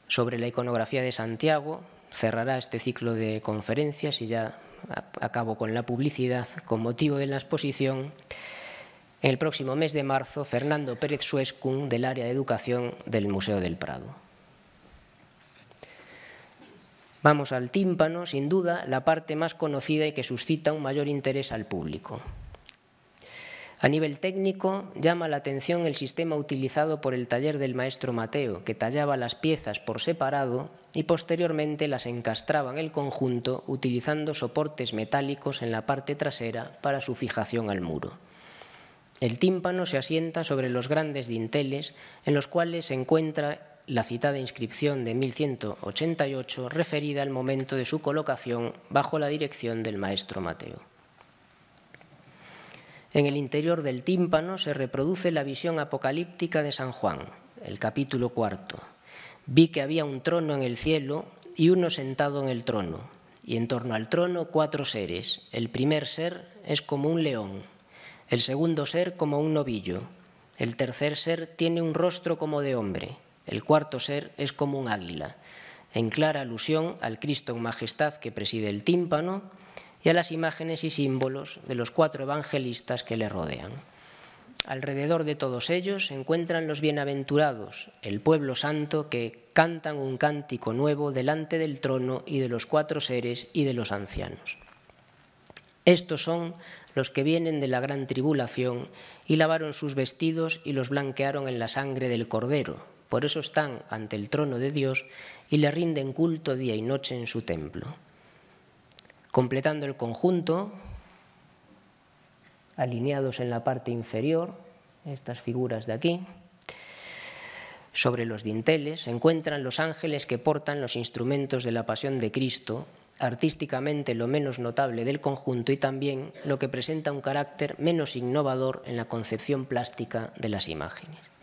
Sobre la iconografía de Santiago cerrará este ciclo de conferencias y ya acabo con la publicidad con motivo de la exposición. El próximo mes de marzo, Fernando Pérez Suescun, del área de educación del Museo del Prado. Vamos al tímpano, sin duda, la parte más conocida y que suscita un mayor interés al público. A nivel técnico, llama la atención el sistema utilizado por el taller del maestro Mateo, que tallaba las piezas por separado y posteriormente las encastraba en el conjunto utilizando soportes metálicos en la parte trasera para su fijación al muro. El tímpano se asienta sobre los grandes dinteles en los cuales se encuentra la citada inscripción de 1188 referida al momento de su colocación bajo la dirección del maestro Mateo. En el interior del tímpano se reproduce la visión apocalíptica de San Juan, el capítulo cuarto. Vi que había un trono en el cielo y uno sentado en el trono, y en torno al trono cuatro seres. El primer ser es como un león, el segundo ser como un novillo, el tercer ser tiene un rostro como de hombre, el cuarto ser es como un águila, en clara alusión al Cristo en majestad que preside el tímpano, y a las imágenes y símbolos de los cuatro evangelistas que le rodean. Alrededor de todos ellos se encuentran los bienaventurados, el pueblo santo que cantan un cántico nuevo delante del trono y de los cuatro seres y de los ancianos. Estos son los que vienen de la gran tribulación y lavaron sus vestidos y los blanquearon en la sangre del cordero. Por eso están ante el trono de Dios y le rinden culto día y noche en su templo. Completando el conjunto, alineados en la parte inferior, estas figuras de aquí, sobre los dinteles se encuentran los ángeles que portan los instrumentos de la pasión de Cristo, artísticamente lo menos notable del conjunto y también lo que presenta un carácter menos innovador en la concepción plástica de las imágenes.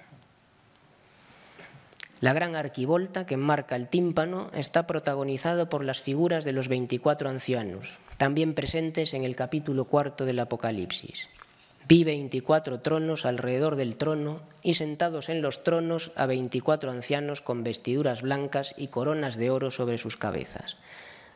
La gran arquivolta que enmarca el tímpano está protagonizado por las figuras de los 24 ancianos, también presentes en el capítulo cuarto del Apocalipsis. Vi 24 tronos alrededor del trono y sentados en los tronos a 24 ancianos con vestiduras blancas y coronas de oro sobre sus cabezas.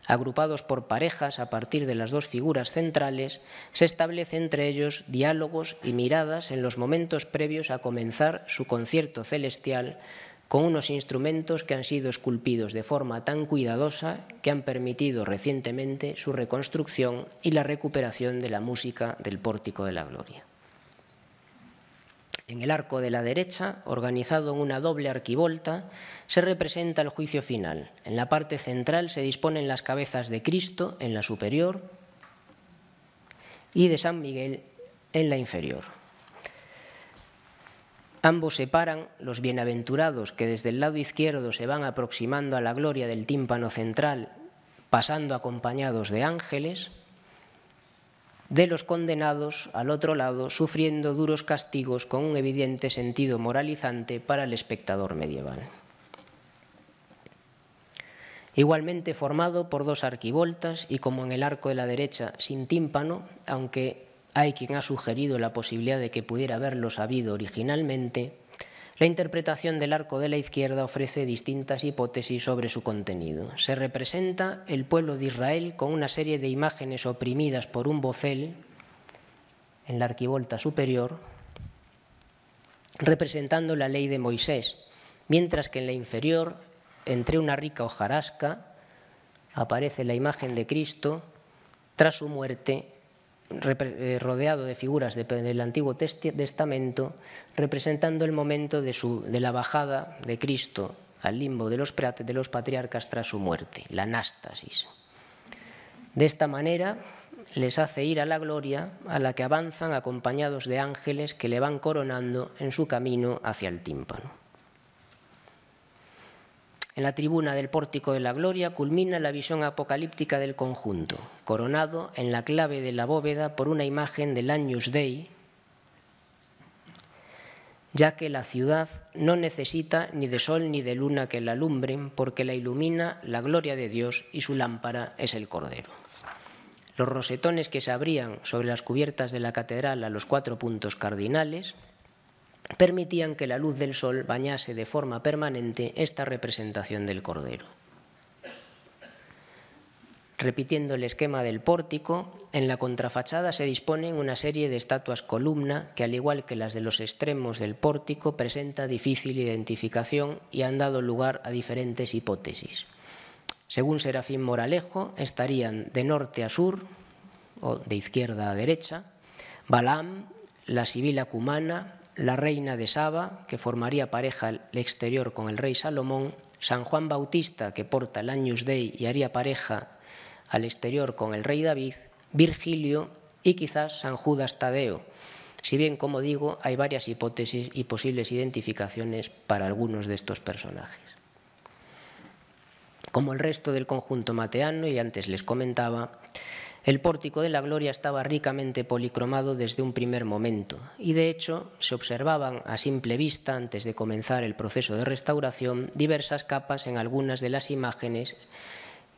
Agrupados por parejas a partir de las dos figuras centrales, se establece entre ellos diálogos y miradas en los momentos previos a comenzar su concierto celestial con unos instrumentos que han sido esculpidos de forma tan cuidadosa que han permitido recientemente su reconstrucción y la recuperación de la música del Pórtico de la Gloria. En el arco de la derecha, organizado en una doble arquivolta, se representa el juicio final. En la parte central se disponen las cabezas de Cristo en la superior y de San Miguel en la inferior. Ambos separan los bienaventurados que desde el lado izquierdo se van aproximando a la gloria del tímpano central, pasando acompañados de ángeles, de los condenados al otro lado, sufriendo duros castigos con un evidente sentido moralizante para el espectador medieval. Igualmente formado por dos arquivoltas y como en el arco de la derecha sin tímpano, aunque hay quien ha sugerido la posibilidad de que pudiera haberlo sabido originalmente, la interpretación del arco de la izquierda ofrece distintas hipótesis sobre su contenido. Se representa el pueblo de Israel con una serie de imágenes oprimidas por un bocel en la arquivolta superior, representando la ley de Moisés, mientras que en la inferior, entre una rica hojarasca, aparece la imagen de Cristo tras su muerte rodeado de figuras del Antiguo Testamento, representando el momento de, la bajada de Cristo al limbo de los, de los patriarcas tras su muerte, la anástasis. De esta manera les hace ir a la gloria a la que avanzan acompañados de ángeles que le van coronando en su camino hacia el tímpano. En la tribuna del Pórtico de la Gloria culmina la visión apocalíptica del conjunto, coronado en la clave de la bóveda por una imagen del Agnus Dei, ya que la ciudad no necesita ni de sol ni de luna que la alumbren, porque la ilumina la gloria de Dios y su lámpara es el Cordero. Los rosetones que se abrían sobre las cubiertas de la catedral a los cuatro puntos cardinales permitían que la luz del sol bañase de forma permanente esta representación del Cordero. Repitiendo el esquema del pórtico, en la contrafachada se disponen una serie de estatuas columna que, al igual que las de los extremos del pórtico, presenta difícil identificación y han dado lugar a diferentes hipótesis. Según Serafín Moralejo, estarían de norte a sur, o de izquierda a derecha, Balaam, la Sibila Cumana, la reina de Saba, que formaría pareja al exterior con el rey Salomón, San Juan Bautista, que porta el Agnus Dei y haría pareja al exterior con el rey David, Virgilio y quizás San Judas Tadeo, si bien, como digo, hay varias hipótesis y posibles identificaciones para algunos de estos personajes. Como el resto del conjunto mateano, y antes les comentaba, el pórtico de la gloria estaba ricamente policromado desde un primer momento y de hecho se observaban a simple vista antes de comenzar el proceso de restauración diversas capas en algunas de las imágenes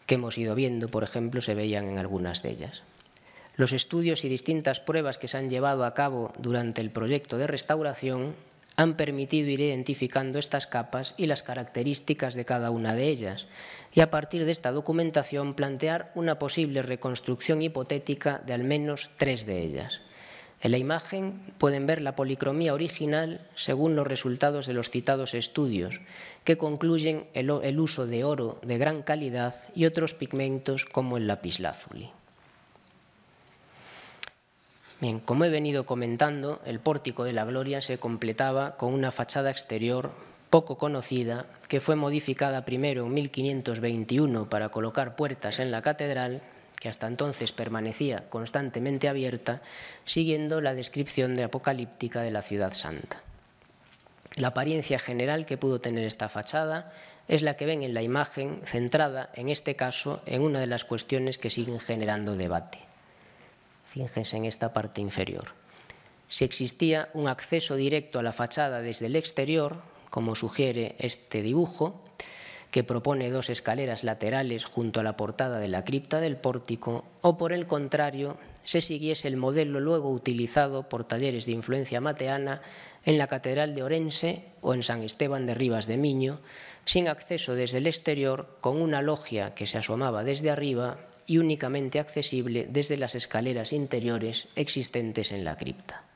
que hemos ido viendo, por ejemplo, se veían en algunas de ellas. Los estudios y distintas pruebas que se han llevado a cabo durante el proyecto de restauración han permitido ir identificando estas capas y las características de cada una de ellas, y a partir de esta documentación plantear una posible reconstrucción hipotética de al menos tres de ellas. En la imagen pueden ver la policromía original según los resultados de los citados estudios, que concluyen el, uso de oro de gran calidad y otros pigmentos como el lapislázuli. Bien, como he venido comentando, el pórtico de la Gloria se completaba con una fachada exterior poco conocida, que fue modificada primero en 1521 para colocar puertas en la catedral, que hasta entonces permanecía constantemente abierta, siguiendo la descripción de apocalíptica de la ciudad santa. La apariencia general que pudo tener esta fachada es la que ven en la imagen, centrada, en este caso, en una de las cuestiones que siguen generando debate. Fíjense en esta parte inferior. Si existía un acceso directo a la fachada desde el exterior, como sugiere este dibujo, que propone dos escaleras laterales junto a la portada de la cripta del pórtico, o por el contrario, se siguiese el modelo luego utilizado por talleres de influencia mateana en la Catedral de Orense o en San Esteban de Rivas de Miño, sin acceso desde el exterior, con una logia que se asomaba desde arriba y únicamente accesible desde las escaleras interiores existentes en la cripta.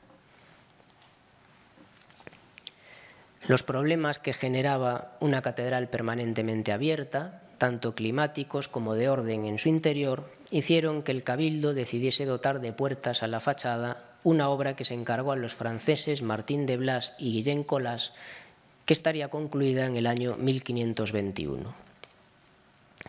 Los problemas que generaba una catedral permanentemente abierta, tanto climáticos como de orden en su interior, hicieron que el cabildo decidiese dotar de puertas a la fachada una obra que se encargó a los franceses Martín de Blas y Guillén Colás, que estaría concluida en el año 1521.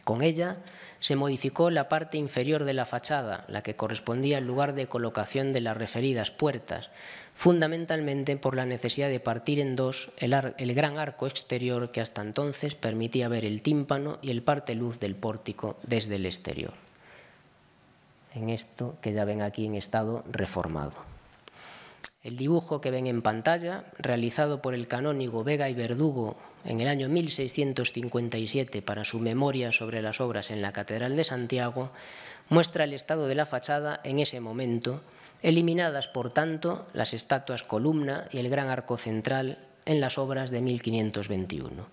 Con ella se modificó la parte inferior de la fachada, la que correspondía al lugar de colocación de las referidas puertas, fundamentalmente por la necesidad de partir en dos el, gran arco exterior que hasta entonces permitía ver el tímpano y el parte luz del pórtico desde el exterior. En esto que ya ven aquí en estado reformado. El dibujo que ven en pantalla, realizado por el canónigo Vega y Verdugo en el año 1657 para su memoria sobre las obras en la Catedral de Santiago, muestra el estado de la fachada en ese momento eliminadas, por tanto, las estatuas columna y el gran arco central en las obras de 1521.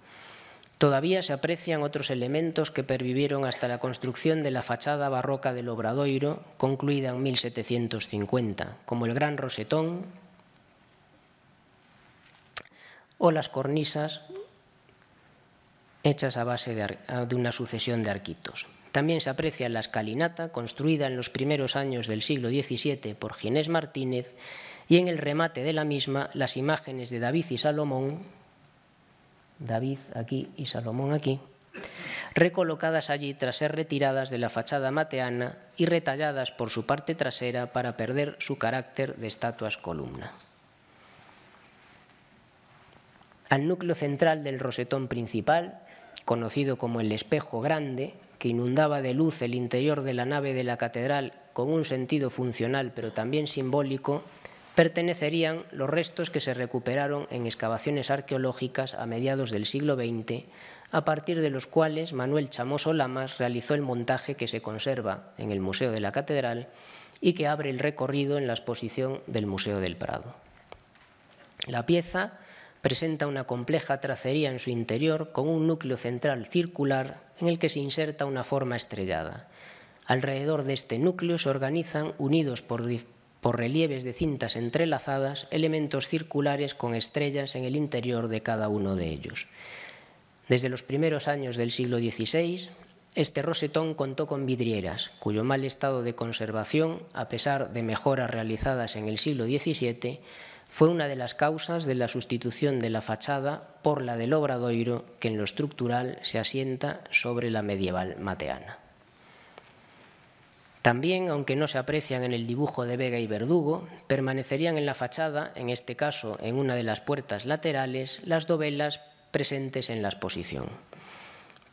Todavía se aprecian otros elementos que pervivieron hasta la construcción de la fachada barroca del Obradoiro, concluida en 1750, como el gran rosetón o las cornisas hechas a base de, una sucesión de arquitos. También se aprecia la escalinata, construida en los primeros años del siglo XVII por Ginés Martínez, y en el remate de la misma las imágenes de David y Salomón, David aquí y Salomón aquí, recolocadas allí tras ser retiradas de la fachada mateana y retalladas por su parte trasera para perder su carácter de estatuas columna. Al núcleo central del rosetón principal, conocido como el espejo grande, que inundaba de luz el interior de la nave de la catedral con un sentido funcional pero también simbólico, pertenecerían los restos que se recuperaron en excavaciones arqueológicas a mediados del siglo XX, a partir de los cuales Manuel Chamoso Lamas realizó el montaje que se conserva en el Museo de la Catedral y que abre el recorrido en la exposición del Museo del Prado. La pieza presenta una compleja tracería en su interior con un núcleo central circular en el que se inserta una forma estrellada. Alrededor de este núcleo se organizan, unidos por, relieves de cintas entrelazadas, elementos circulares con estrellas en el interior de cada uno de ellos. Desde los primeros años del siglo XVI, este rosetón contó con vidrieras, cuyo mal estado de conservación, a pesar de mejoras realizadas en el siglo XVII, fue una de las causas de la sustitución de la fachada por la del obradoiro, que en lo estructural se asienta sobre la medieval mateana. También, aunque no se aprecian en el dibujo de Vega y Verdugo, permanecerían en la fachada, en este caso en una de las puertas laterales, las dovelas presentes en la exposición.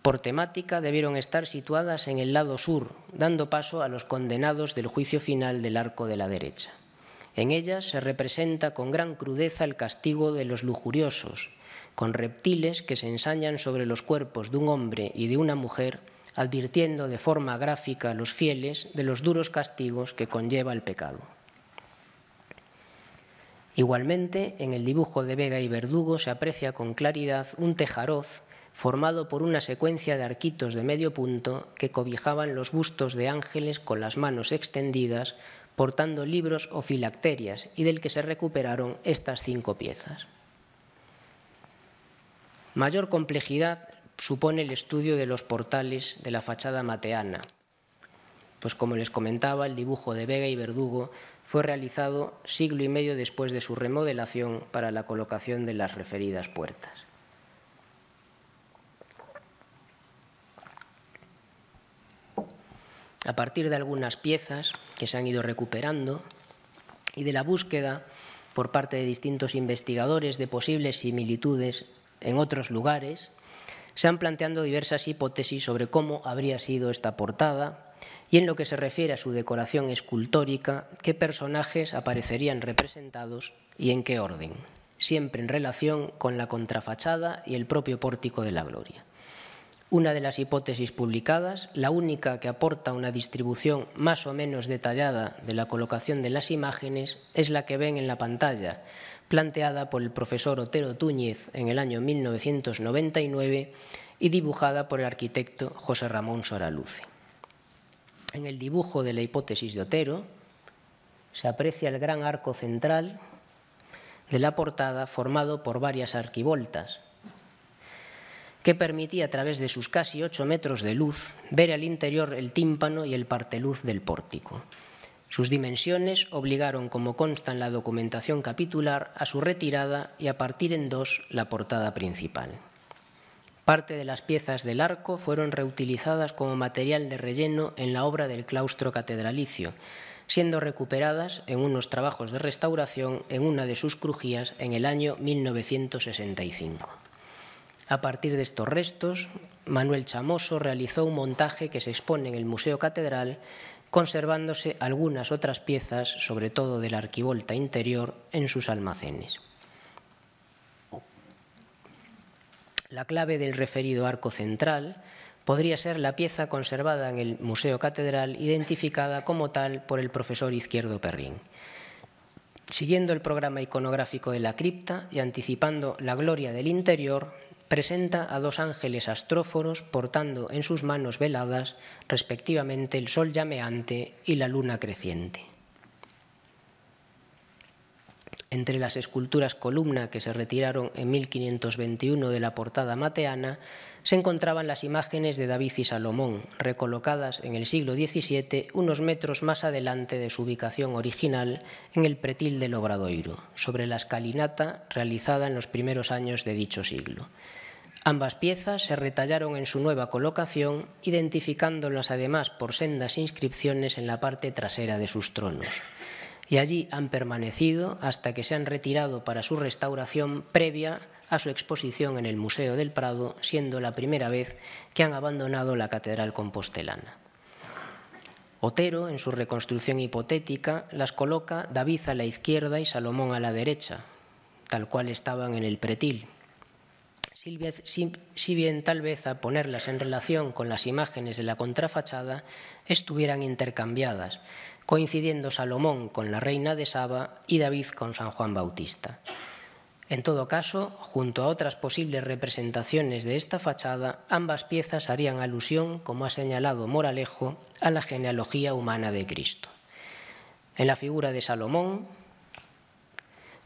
Por temática debieron estar situadas en el lado sur, dando paso a los condenados del juicio final del arco de la derecha. En ellas se representa con gran crudeza el castigo de los lujuriosos, con reptiles que se ensañan sobre los cuerpos de un hombre y de una mujer advirtiendo de forma gráfica a los fieles de los duros castigos que conlleva el pecado. Igualmente, en el dibujo de Vega y Verdugo se aprecia con claridad un tejaroz formado por una secuencia de arquitos de medio punto que cobijaban los bustos de ángeles con las manos extendidas, portando libros o filacterias, y del que se recuperaron estas cinco piezas. Mayor complejidad supone el estudio de los portales de la fachada mateana. Pues como les comentaba, el dibujo de Vega y Verdugo fue realizado siglo y medio después de su remodelación para la colocación de las referidas puertas. A partir de algunas piezas que se han ido recuperando y de la búsqueda por parte de distintos investigadores de posibles similitudes en otros lugares, se han planteado diversas hipótesis sobre cómo habría sido esta portada y en lo que se refiere a su decoración escultórica, qué personajes aparecerían representados y en qué orden, siempre en relación con la contrafachada y el propio pórtico de la gloria. Una de las hipótesis publicadas, la única que aporta una distribución más o menos detallada de la colocación de las imágenes, es la que ven en la pantalla, planteada por el profesor Otero Túñez en el año 1999 y dibujada por el arquitecto José Ramón Soraluce. En el dibujo de la hipótesis de Otero se aprecia el gran arco central de la portada formado por varias arquivoltas, que permitía a través de sus casi ocho metros de luz ver al interior el tímpano y el parteluz del pórtico. Sus dimensiones obligaron, como consta en la documentación capitular, a su retirada y a partir en dos la portada principal. Parte de las piezas del arco fueron reutilizadas como material de relleno en la obra del claustro catedralicio, siendo recuperadas en unos trabajos de restauración en una de sus crujías en el año 1965. A partir de estos restos, Manuel Chamoso realizó un montaje que se expone en el Museo Catedral conservándose algunas otras piezas, sobre todo de la arquivolta interior, en sus almacenes. La clave del referido arco central podría ser la pieza conservada en el Museo Catedral, identificada como tal por el profesor Izquierdo Perrín. Siguiendo el programa iconográfico de la cripta y anticipando la gloria del interior, presenta a dos ángeles astróforos portando en sus manos veladas respectivamente el sol llameante y la luna creciente. Entre las esculturas columna que se retiraron en 1521 de la portada mateana se encontraban las imágenes de David y Salomón, recolocadas en el siglo XVII unos metros más adelante de su ubicación original en el pretil del Obradoiro, sobre la escalinata realizada en los primeros años de dicho siglo. Ambas piezas se retallaron en su nueva colocación, identificándolas además por sendas inscripciones en la parte trasera de sus tronos. Y allí han permanecido hasta que se han retirado para su restauración previa a su exposición en el Museo del Prado, siendo la primera vez que han abandonado la Catedral Compostelana. Otero, en su reconstrucción hipotética, las coloca David a la izquierda y Salomón a la derecha, tal cual estaban en el pretil, si bien tal vez a ponerlas en relación con las imágenes de la contrafachada estuvieran intercambiadas, coincidiendo Salomón con la reina de Saba y David con San Juan Bautista. En todo caso, junto a otras posibles representaciones de esta fachada, ambas piezas harían alusión, como ha señalado Moralejo, a la genealogía humana de Cristo. En la figura de Salomón,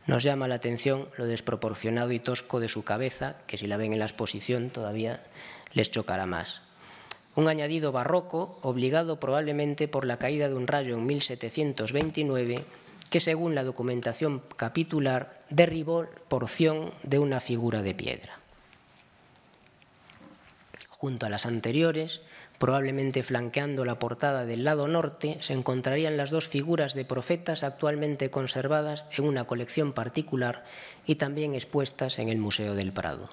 nos llama la atención lo desproporcionado y tosco de su cabeza, que si la ven en la exposición todavía les chocará más. un añadido barroco obligado probablemente por la caída de un rayo en 1729 que según la documentación capitular derribó porción de una figura de piedra. Junto a las anteriores, probablemente flanqueando la portada del lado norte, se encontrarían las dos figuras de profetas actualmente conservadas en una colección particular y también expuestas en el Museo del Prado.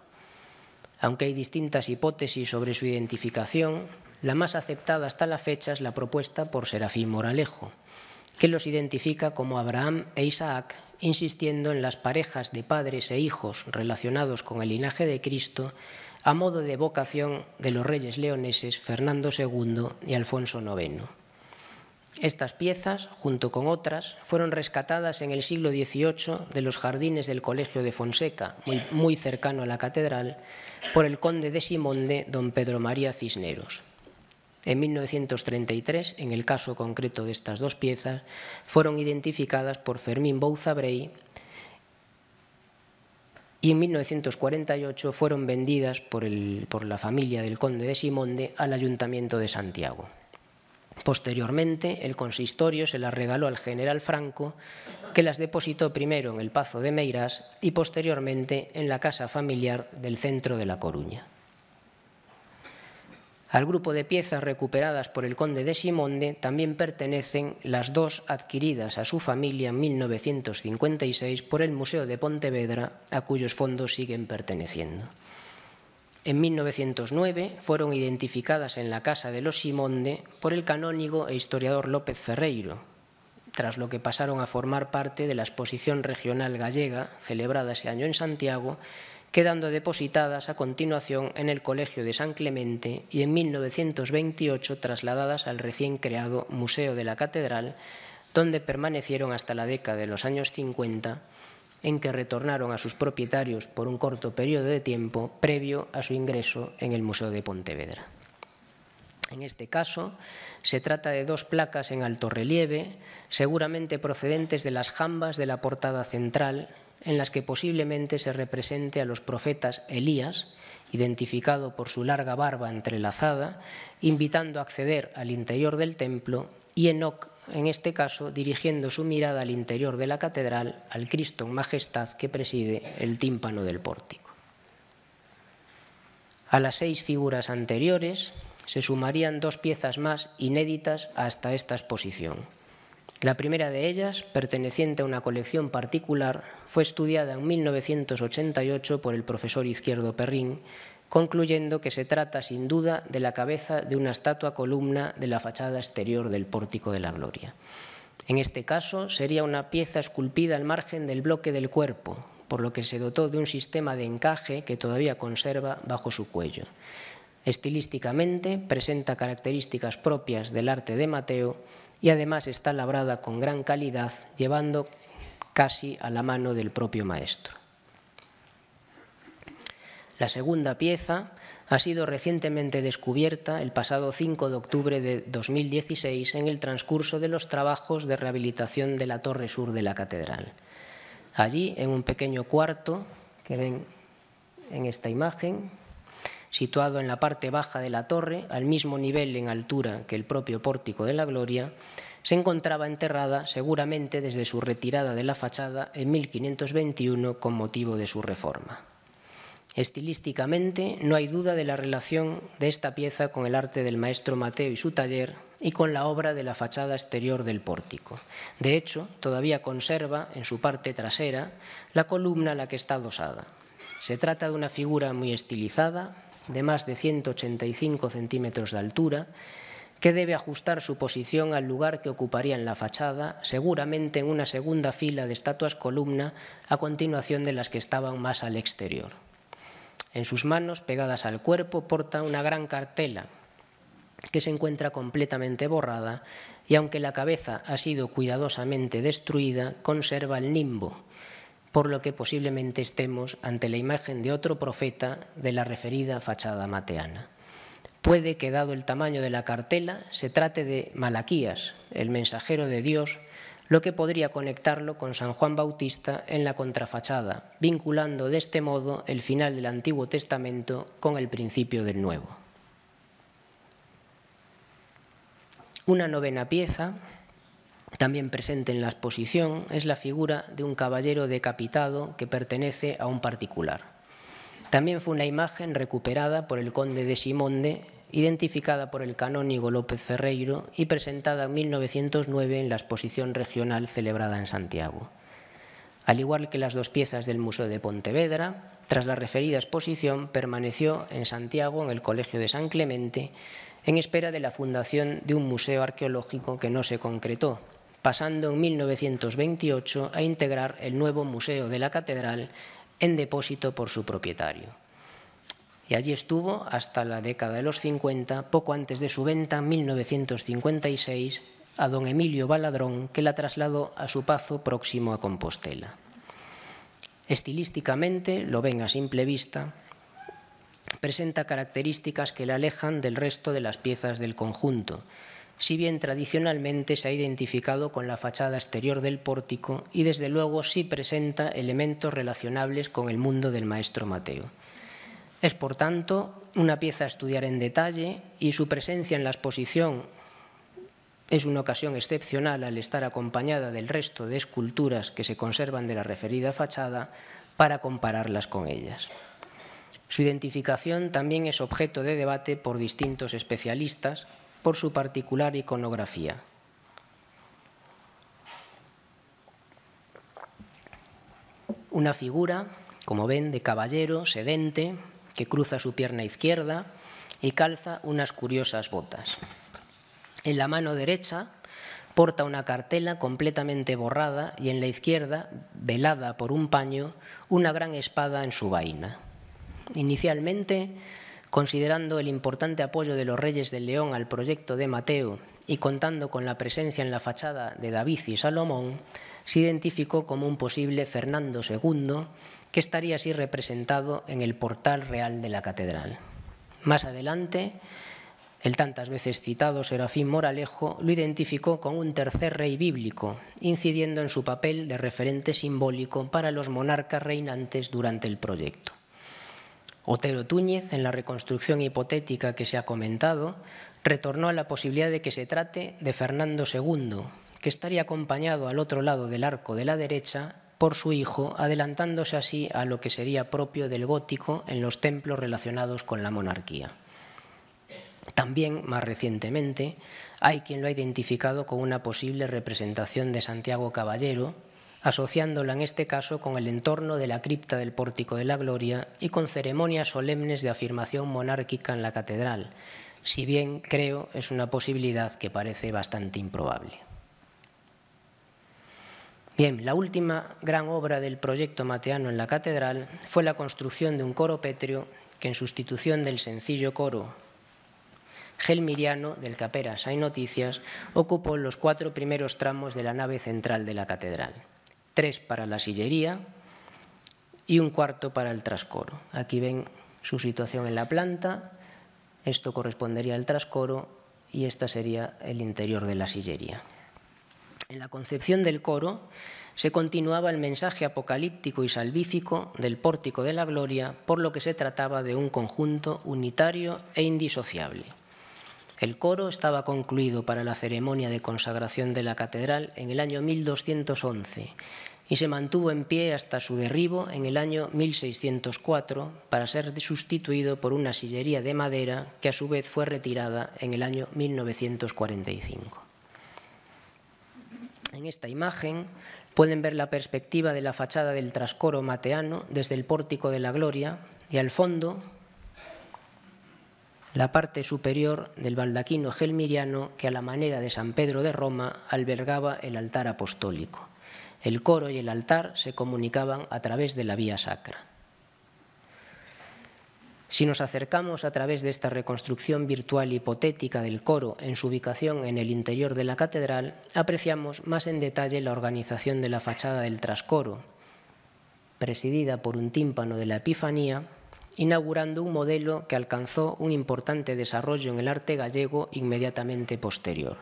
Aunque hay distintas hipótesis sobre su identificación, la más aceptada hasta la fecha es la propuesta por Serafín Moralejo, que los identifica como Abraham e Isaac, insistiendo en las parejas de padres e hijos relacionados con el linaje de Cristo a modo de vocación de los reyes leoneses Fernando II y Alfonso IX. Estas piezas, junto con otras, fueron rescatadas en el siglo XVIII de los jardines del Colegio de Fonseca, muy, cercano a la catedral, por el conde de Simonde, don Pedro María Cisneros. En 1933, en el caso concreto de estas dos piezas, fueron identificadas por Fermín Bouza Brey y en 1948 fueron vendidas por, el, por la familia del conde de Simonde al Ayuntamiento de Santiago. Posteriormente, el consistorio se las regaló al general Franco, que las depositó primero en el Pazo de Meirás y posteriormente en la casa familiar del centro de La Coruña. Al grupo de piezas recuperadas por el conde de Simonde también pertenecen las dos adquiridas a su familia en 1956 por el Museo de Pontevedra, a cuyos fondos siguen perteneciendo. En 1909 fueron identificadas en la casa de los Simonde por el canónigo e historiador López Ferreiro, tras lo que pasaron a formar parte de la exposición regional gallega celebrada ese año en Santiago quedando depositadas a continuación en el Colegio de San Clemente y en 1928 trasladadas al recién creado Museo de la Catedral, donde permanecieron hasta la década de los años 50, en que retornaron a sus propietarios por un corto periodo de tiempo previo a su ingreso en el Museo de Pontevedra. En este caso, se trata de dos placas en alto relieve, seguramente procedentes de las jambas de la portada central, en las que posiblemente se represente a los profetas Elías, identificado por su larga barba entrelazada, invitando a acceder al interior del templo, y Enoch, en este caso, dirigiendo su mirada al interior de la catedral, al Cristo en majestad que preside el tímpano del pórtico. A las seis figuras anteriores se sumarían dos piezas más inéditas hasta esta exposición. La primera de ellas, perteneciente a una colección particular, fue estudiada en 1988 por el profesor Izquierdo Perrín, concluyendo que se trata sin duda de la cabeza de una estatua columna de la fachada exterior del Pórtico de la Gloria. En este caso sería una pieza esculpida al margen del bloque del cuerpo, por lo que se dotó de un sistema de encaje que todavía conserva bajo su cuello. Estilísticamente presenta características propias del arte de Mateo y además está labrada con gran calidad, llevando casi a la mano del propio maestro. La segunda pieza ha sido recientemente descubierta el pasado 5 de octubre de 2016 en el transcurso de los trabajos de rehabilitación de la torre sur de la catedral. Allí, en un pequeño cuarto que ven en esta imagen, situado en la parte baja de la torre, al mismo nivel en altura que el propio pórtico de la Gloria, se encontraba enterrada seguramente desde su retirada de la fachada en 1521 con motivo de su reforma. Estilísticamente no hay duda de la relación de esta pieza con el arte del maestro Mateo y su taller y con la obra de la fachada exterior del pórtico. De hecho, todavía conserva en su parte trasera la columna a la que está adosada. Se trata de una figura muy estilizada, de más de 185 centímetros de altura, que debe ajustar su posición al lugar que ocuparía en la fachada, seguramente en una segunda fila de estatuas columna a continuación de las que estaban más al exterior. En sus manos, pegadas al cuerpo, porta una gran cartela que se encuentra completamente borrada y aunque la cabeza ha sido cuidadosamente destruida, conserva el nimbo, por lo que posiblemente estemos ante la imagen de otro profeta de la referida fachada mateana. Puede que, dado el tamaño de la cartela, se trate de Malaquías, el mensajero de Dios, lo que podría conectarlo con San Juan Bautista en la contrafachada, vinculando de este modo el final del Antiguo Testamento con el principio del Nuevo. Una novena pieza, también presente en la exposición, es la figura de un caballero decapitado que pertenece a un particular. También fue una imagen recuperada por el conde de Simonde, identificada por el canónigo López Ferreiro y presentada en 1909 en la exposición regional celebrada en Santiago. Al igual que las dos piezas del Museo de Pontevedra, tras la referida exposición permaneció en Santiago, en el Colegio de San Clemente, en espera de la fundación de un museo arqueológico que no se concretó, pasando en 1928 a integrar el nuevo Museo de la Catedral en depósito por su propietario. Y allí estuvo hasta la década de los 50, poco antes de su venta, en 1956, a don Emilio Baladrón, que la trasladó a su pazo próximo a Compostela. Estilísticamente, lo ven a simple vista, presenta características que la alejan del resto de las piezas del conjunto, si bien tradicionalmente se ha identificado con la fachada exterior del pórtico y desde luego sí presenta elementos relacionables con el mundo del maestro Mateo. Es, por tanto, una pieza a estudiar en detalle y su presencia en la exposición es una ocasión excepcional al estar acompañada del resto de esculturas que se conservan de la referida fachada para compararlas con ellas. Su identificación también es objeto de debate por distintos especialistas, por su particular iconografía. Una figura, como ven, de caballero sedente, que cruza su pierna izquierda y calza unas curiosas botas. En la mano derecha porta una cartela completamente borrada y en la izquierda, velada por un paño, una gran espada en su vaina. Inicialmente Considerando el importante apoyo de los reyes del León al proyecto de Mateo y contando con la presencia en la fachada de David y Salomón, se identificó como un posible Fernando II que estaría así representado en el portal real de la catedral. Más adelante, el tantas veces citado Serafín Moralejo lo identificó con un tercer rey bíblico, incidiendo en su papel de referente simbólico para los monarcas reinantes durante el proyecto. Otero Túñez, en la reconstrucción hipotética que se ha comentado, retornó a la posibilidad de que se trate de Fernando II, que estaría acompañado al otro lado del arco de la derecha por su hijo, adelantándose así a lo que sería propio del gótico en los templos relacionados con la monarquía. También, más recientemente, hay quien lo ha identificado con una posible representación de Santiago Caballero, asociándola en este caso con el entorno de la cripta del Pórtico de la Gloria y con ceremonias solemnes de afirmación monárquica en la catedral, si bien creo es una posibilidad que parece bastante improbable. Bien, la última gran obra del proyecto mateano en la catedral fue la construcción de un coro pétreo que en sustitución del sencillo coro gelmiriano del que apenas hay noticias, ocupó los cuatro primeros tramos de la nave central de la catedral tres para la sillería y un cuarto para el trascoro. Aquí ven su situación en la planta, esto correspondería al trascoro y esta sería el interior de la sillería. En la concepción del coro se continuaba el mensaje apocalíptico y salvífico del pórtico de la gloria, por lo que se trataba de un conjunto unitario e indisociable. El coro estaba concluido para la ceremonia de consagración de la catedral en el año 1211 y se mantuvo en pie hasta su derribo en el año 1604 para ser sustituido por una sillería de madera que a su vez fue retirada en el año 1945. En esta imagen pueden ver la perspectiva de la fachada del trascoro mateano desde el pórtico de la Gloria y al fondo la parte superior del baldaquino gelmiriano que a la manera de San Pedro de Roma albergaba el altar apostólico. El coro y el altar se comunicaban a través de la vía sacra. Si nos acercamos a través de esta reconstrucción virtual hipotética del coro en su ubicación en el interior de la catedral, apreciamos más en detalle la organización de la fachada del trascoro, presidida por un tímpano de la Epifanía, inaugurando un modelo que alcanzó un importante desarrollo en el arte gallego inmediatamente posterior.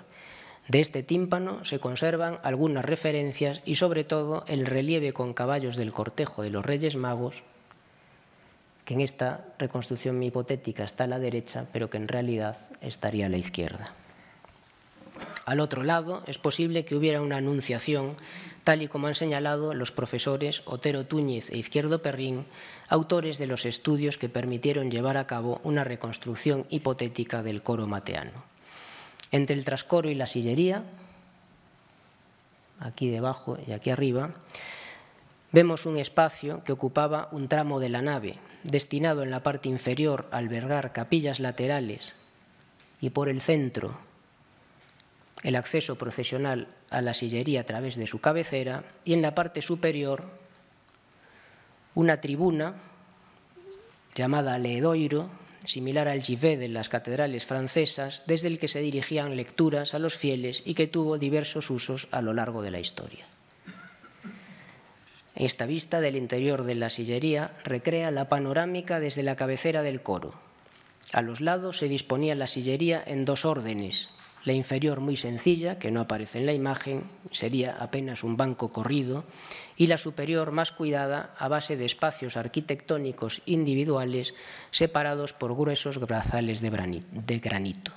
De este tímpano se conservan algunas referencias y sobre todo el relieve con caballos del cortejo de los Reyes Magos, que en esta reconstrucción hipotética está a la derecha, pero que en realidad estaría a la izquierda. Al otro lado, es posible que hubiera una anunciación, tal y como han señalado los profesores Otero Túñez e Izquierdo Perrín, autores de los estudios que permitieron llevar a cabo una reconstrucción hipotética del coro mateano. Entre el trascoro y la sillería, aquí debajo y aquí arriba, vemos un espacio que ocupaba un tramo de la nave, destinado en la parte inferior a albergar capillas laterales y por el centro el acceso procesional a la sillería a través de su cabecera y en la parte superior una tribuna llamada Ledoiro, similar al givé de las catedrales francesas, desde el que se dirigían lecturas a los fieles y que tuvo diversos usos a lo largo de la historia. Esta vista del interior de la sillería recrea la panorámica desde la cabecera del coro. A los lados se disponía la sillería en dos órdenes, la inferior muy sencilla, que no aparece en la imagen, sería apenas un banco corrido, y la superior más cuidada a base de espacios arquitectónicos individuales separados por gruesos brazales de granito.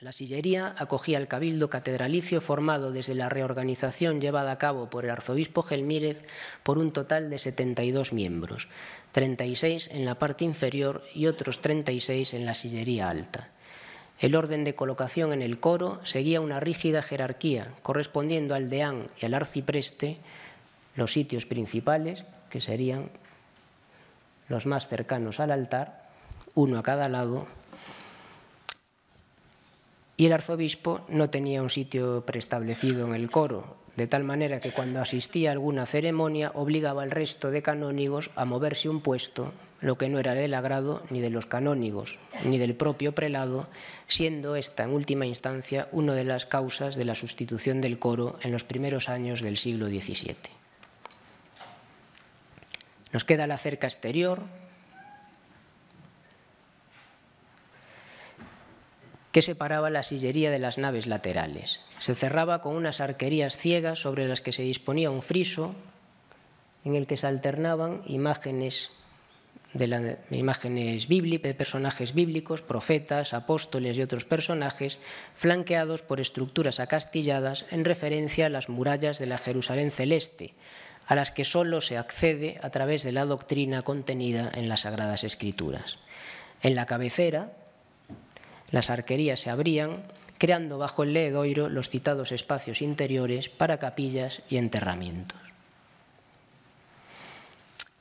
La sillería acogía el cabildo catedralicio formado desde la reorganización llevada a cabo por el arzobispo Gelmírez por un total de 72 miembros, 36 en la parte inferior y otros 36 en la sillería alta. El orden de colocación en el coro seguía una rígida jerarquía, correspondiendo al deán y al arcipreste los sitios principales, que serían los más cercanos al altar, uno a cada lado, y el arzobispo no tenía un sitio preestablecido en el coro, de tal manera que cuando asistía a alguna ceremonia obligaba al resto de canónigos a moverse un puesto lo que no era del agrado ni de los canónigos, ni del propio prelado, siendo esta, en última instancia, una de las causas de la sustitución del coro en los primeros años del siglo XVII. Nos queda la cerca exterior, que separaba la sillería de las naves laterales. Se cerraba con unas arquerías ciegas sobre las que se disponía un friso en el que se alternaban imágenes de las imágenes bíblicas, de personajes bíblicos, profetas, apóstoles y otros personajes, flanqueados por estructuras acastilladas en referencia a las murallas de la Jerusalén celeste, a las que sólo se accede a través de la doctrina contenida en las Sagradas Escrituras. En la cabecera, las arquerías se abrían, creando bajo el ledoiro los citados espacios interiores para capillas y enterramientos.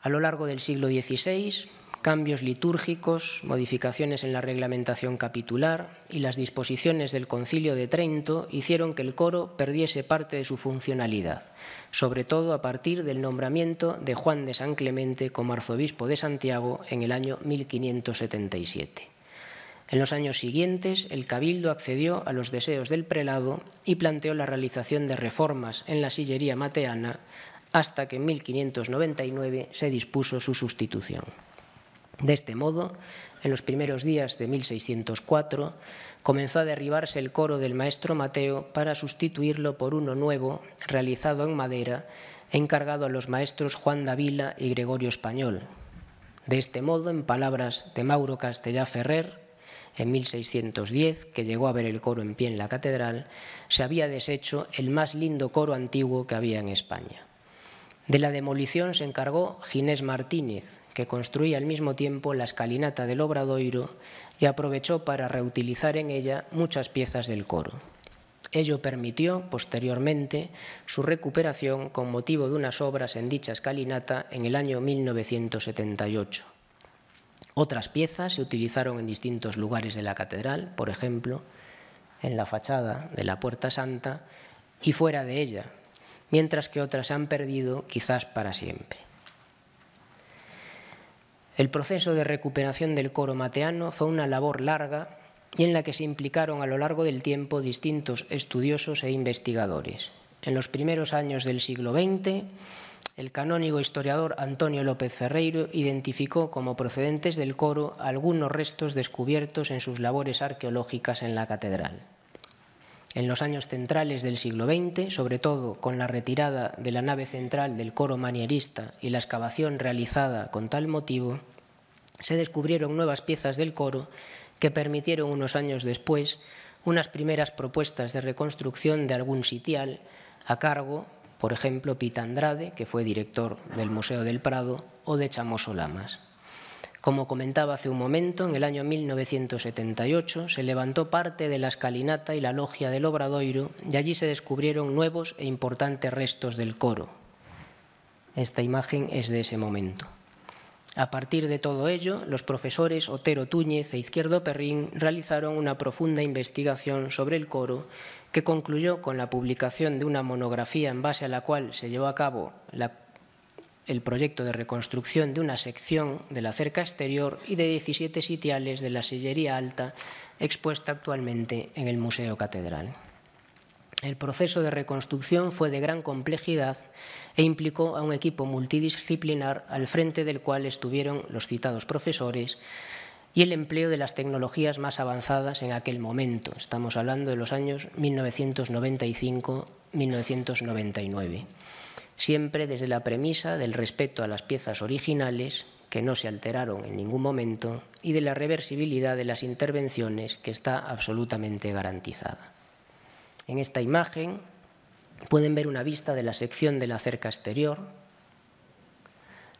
A lo largo del siglo XVI, cambios litúrgicos, modificaciones en la reglamentación capitular y las disposiciones del Concilio de Trento hicieron que el coro perdiese parte de su funcionalidad, sobre todo a partir del nombramiento de Juan de San Clemente como arzobispo de Santiago en el año 1577. En los años siguientes, el Cabildo accedió a los deseos del prelado y planteó la realización de reformas en la sillería mateana hasta que en 1599 se dispuso su sustitución. De este modo, en los primeros días de 1604, comenzó a derribarse el coro del maestro Mateo para sustituirlo por uno nuevo, realizado en madera, encargado a los maestros Juan Davila y Gregorio Español. De este modo, en palabras de Mauro Castellá Ferrer, en 1610, que llegó a ver el coro en pie en la catedral, se había deshecho el más lindo coro antiguo que había en España. De la demolición se encargó Ginés Martínez, que construía al mismo tiempo la escalinata del Obradoiro y aprovechó para reutilizar en ella muchas piezas del coro. Ello permitió, posteriormente, su recuperación con motivo de unas obras en dicha escalinata en el año 1978. Otras piezas se utilizaron en distintos lugares de la catedral, por ejemplo, en la fachada de la Puerta Santa y fuera de ella, mientras que otras se han perdido quizás para siempre. El proceso de recuperación del coro mateano fue una labor larga y en la que se implicaron a lo largo del tiempo distintos estudiosos e investigadores. En los primeros años del siglo XX, el canónigo historiador Antonio López Ferreiro identificó como procedentes del coro algunos restos descubiertos en sus labores arqueológicas en la catedral. En los años centrales del siglo XX, sobre todo con la retirada de la nave central del coro manierista y la excavación realizada con tal motivo, se descubrieron nuevas piezas del coro que permitieron unos años después unas primeras propuestas de reconstrucción de algún sitial a cargo, por ejemplo, Pita Andrade, que fue director del Museo del Prado, o de Chamoso Lamas. Como comentaba hace un momento, en el año 1978 se levantó parte de la escalinata y la logia del Obradoiro y allí se descubrieron nuevos e importantes restos del coro. Esta imagen es de ese momento. A partir de todo ello, los profesores Otero Túñez e Izquierdo Perrín realizaron una profunda investigación sobre el coro que concluyó con la publicación de una monografía en base a la cual se llevó a cabo la el proyecto de reconstrucción de una sección de la cerca exterior y de 17 sitiales de la sillería alta expuesta actualmente en el Museo Catedral. El proceso de reconstrucción fue de gran complejidad e implicó a un equipo multidisciplinar al frente del cual estuvieron los citados profesores y el empleo de las tecnologías más avanzadas en aquel momento. Estamos hablando de los años 1995-1999 siempre desde la premisa del respeto a las piezas originales, que no se alteraron en ningún momento, y de la reversibilidad de las intervenciones, que está absolutamente garantizada. En esta imagen pueden ver una vista de la sección de la cerca exterior,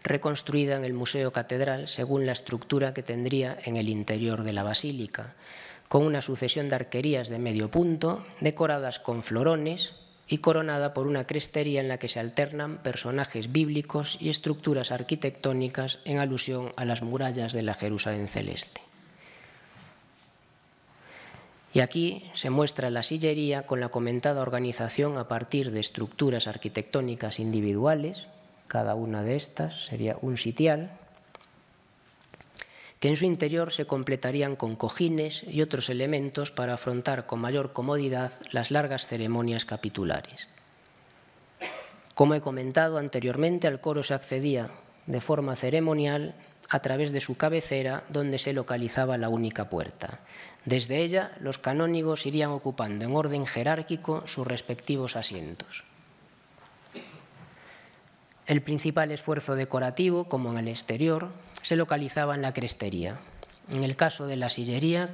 reconstruida en el Museo Catedral según la estructura que tendría en el interior de la basílica, con una sucesión de arquerías de medio punto, decoradas con florones, y coronada por una crestería en la que se alternan personajes bíblicos y estructuras arquitectónicas en alusión a las murallas de la Jerusalén celeste. Y aquí se muestra la sillería con la comentada organización a partir de estructuras arquitectónicas individuales, cada una de estas sería un sitial, que en su interior se completarían con cojines y otros elementos para afrontar con mayor comodidad las largas ceremonias capitulares. Como he comentado anteriormente, al coro se accedía de forma ceremonial a través de su cabecera, donde se localizaba la única puerta. Desde ella, los canónigos irían ocupando en orden jerárquico sus respectivos asientos. El principal esfuerzo decorativo, como en el exterior, se localizaba en la crestería. En el caso de la sillería,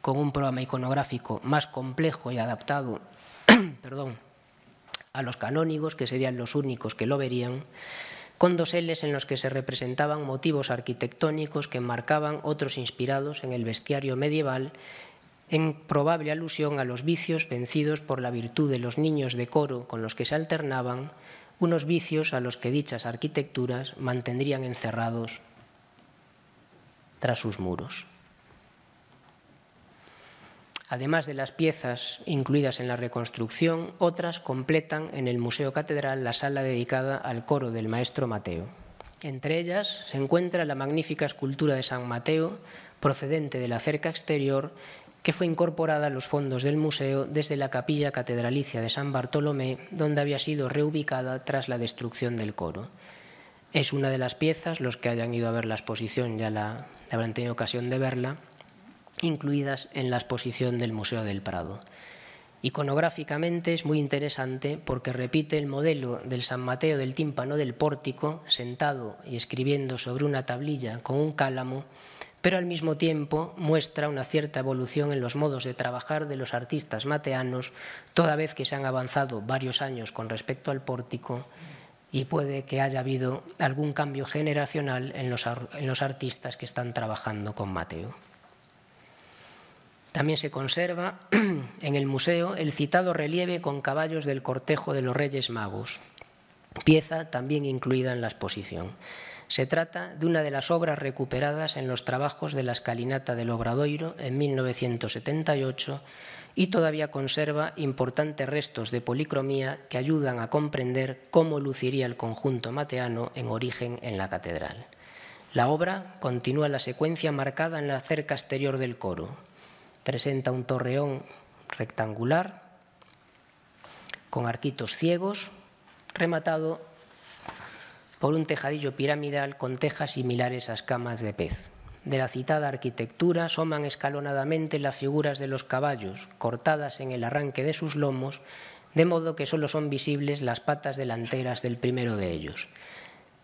con un programa iconográfico más complejo y adaptado perdón, a los canónigos, que serían los únicos que lo verían, con doseles en los que se representaban motivos arquitectónicos que marcaban otros inspirados en el bestiario medieval, en probable alusión a los vicios vencidos por la virtud de los niños de coro con los que se alternaban, unos vicios a los que dichas arquitecturas mantendrían encerrados tras sus muros. Además de las piezas incluidas en la reconstrucción, otras completan en el Museo Catedral la sala dedicada al coro del maestro Mateo. Entre ellas se encuentra la magnífica escultura de San Mateo, procedente de la cerca exterior que fue incorporada a los fondos del museo desde la capilla catedralicia de San Bartolomé, donde había sido reubicada tras la destrucción del coro. Es una de las piezas, los que hayan ido a ver la exposición ya la, habrán tenido ocasión de verla, incluidas en la exposición del Museo del Prado. Iconográficamente es muy interesante porque repite el modelo del San Mateo del tímpano del pórtico, sentado y escribiendo sobre una tablilla con un cálamo, pero al mismo tiempo muestra una cierta evolución en los modos de trabajar de los artistas mateanos, toda vez que se han avanzado varios años con respecto al pórtico y puede que haya habido algún cambio generacional en los, en los artistas que están trabajando con Mateo. También se conserva en el museo el citado relieve con caballos del cortejo de los Reyes Magos, pieza también incluida en la exposición. Se trata de una de las obras recuperadas en los trabajos de la escalinata del Obradoiro en 1978 y todavía conserva importantes restos de policromía que ayudan a comprender cómo luciría el conjunto mateano en origen en la catedral. La obra continúa la secuencia marcada en la cerca exterior del coro. Presenta un torreón rectangular con arquitos ciegos, rematado por un tejadillo piramidal con tejas similares a escamas de pez. De la citada arquitectura asoman escalonadamente las figuras de los caballos, cortadas en el arranque de sus lomos, de modo que solo son visibles las patas delanteras del primero de ellos.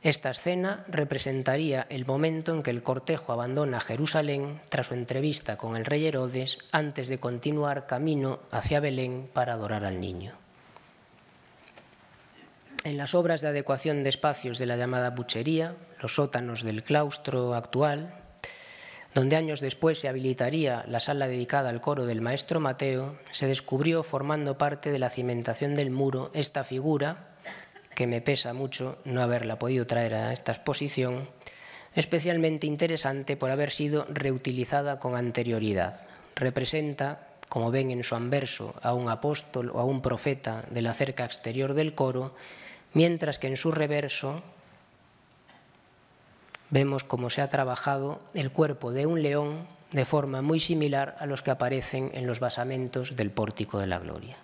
Esta escena representaría el momento en que el cortejo abandona Jerusalén tras su entrevista con el rey Herodes antes de continuar camino hacia Belén para adorar al niño. En las obras de adecuación de espacios de la llamada buchería, los sótanos del claustro actual, donde años después se habilitaría la sala dedicada al coro del maestro Mateo, se descubrió formando parte de la cimentación del muro esta figura, que me pesa mucho no haberla podido traer a esta exposición, especialmente interesante por haber sido reutilizada con anterioridad. Representa, como ven en su anverso, a un apóstol o a un profeta de la cerca exterior del coro, mientras que en su reverso vemos cómo se ha trabajado el cuerpo de un león de forma muy similar a los que aparecen en los basamentos del Pórtico de la Gloria.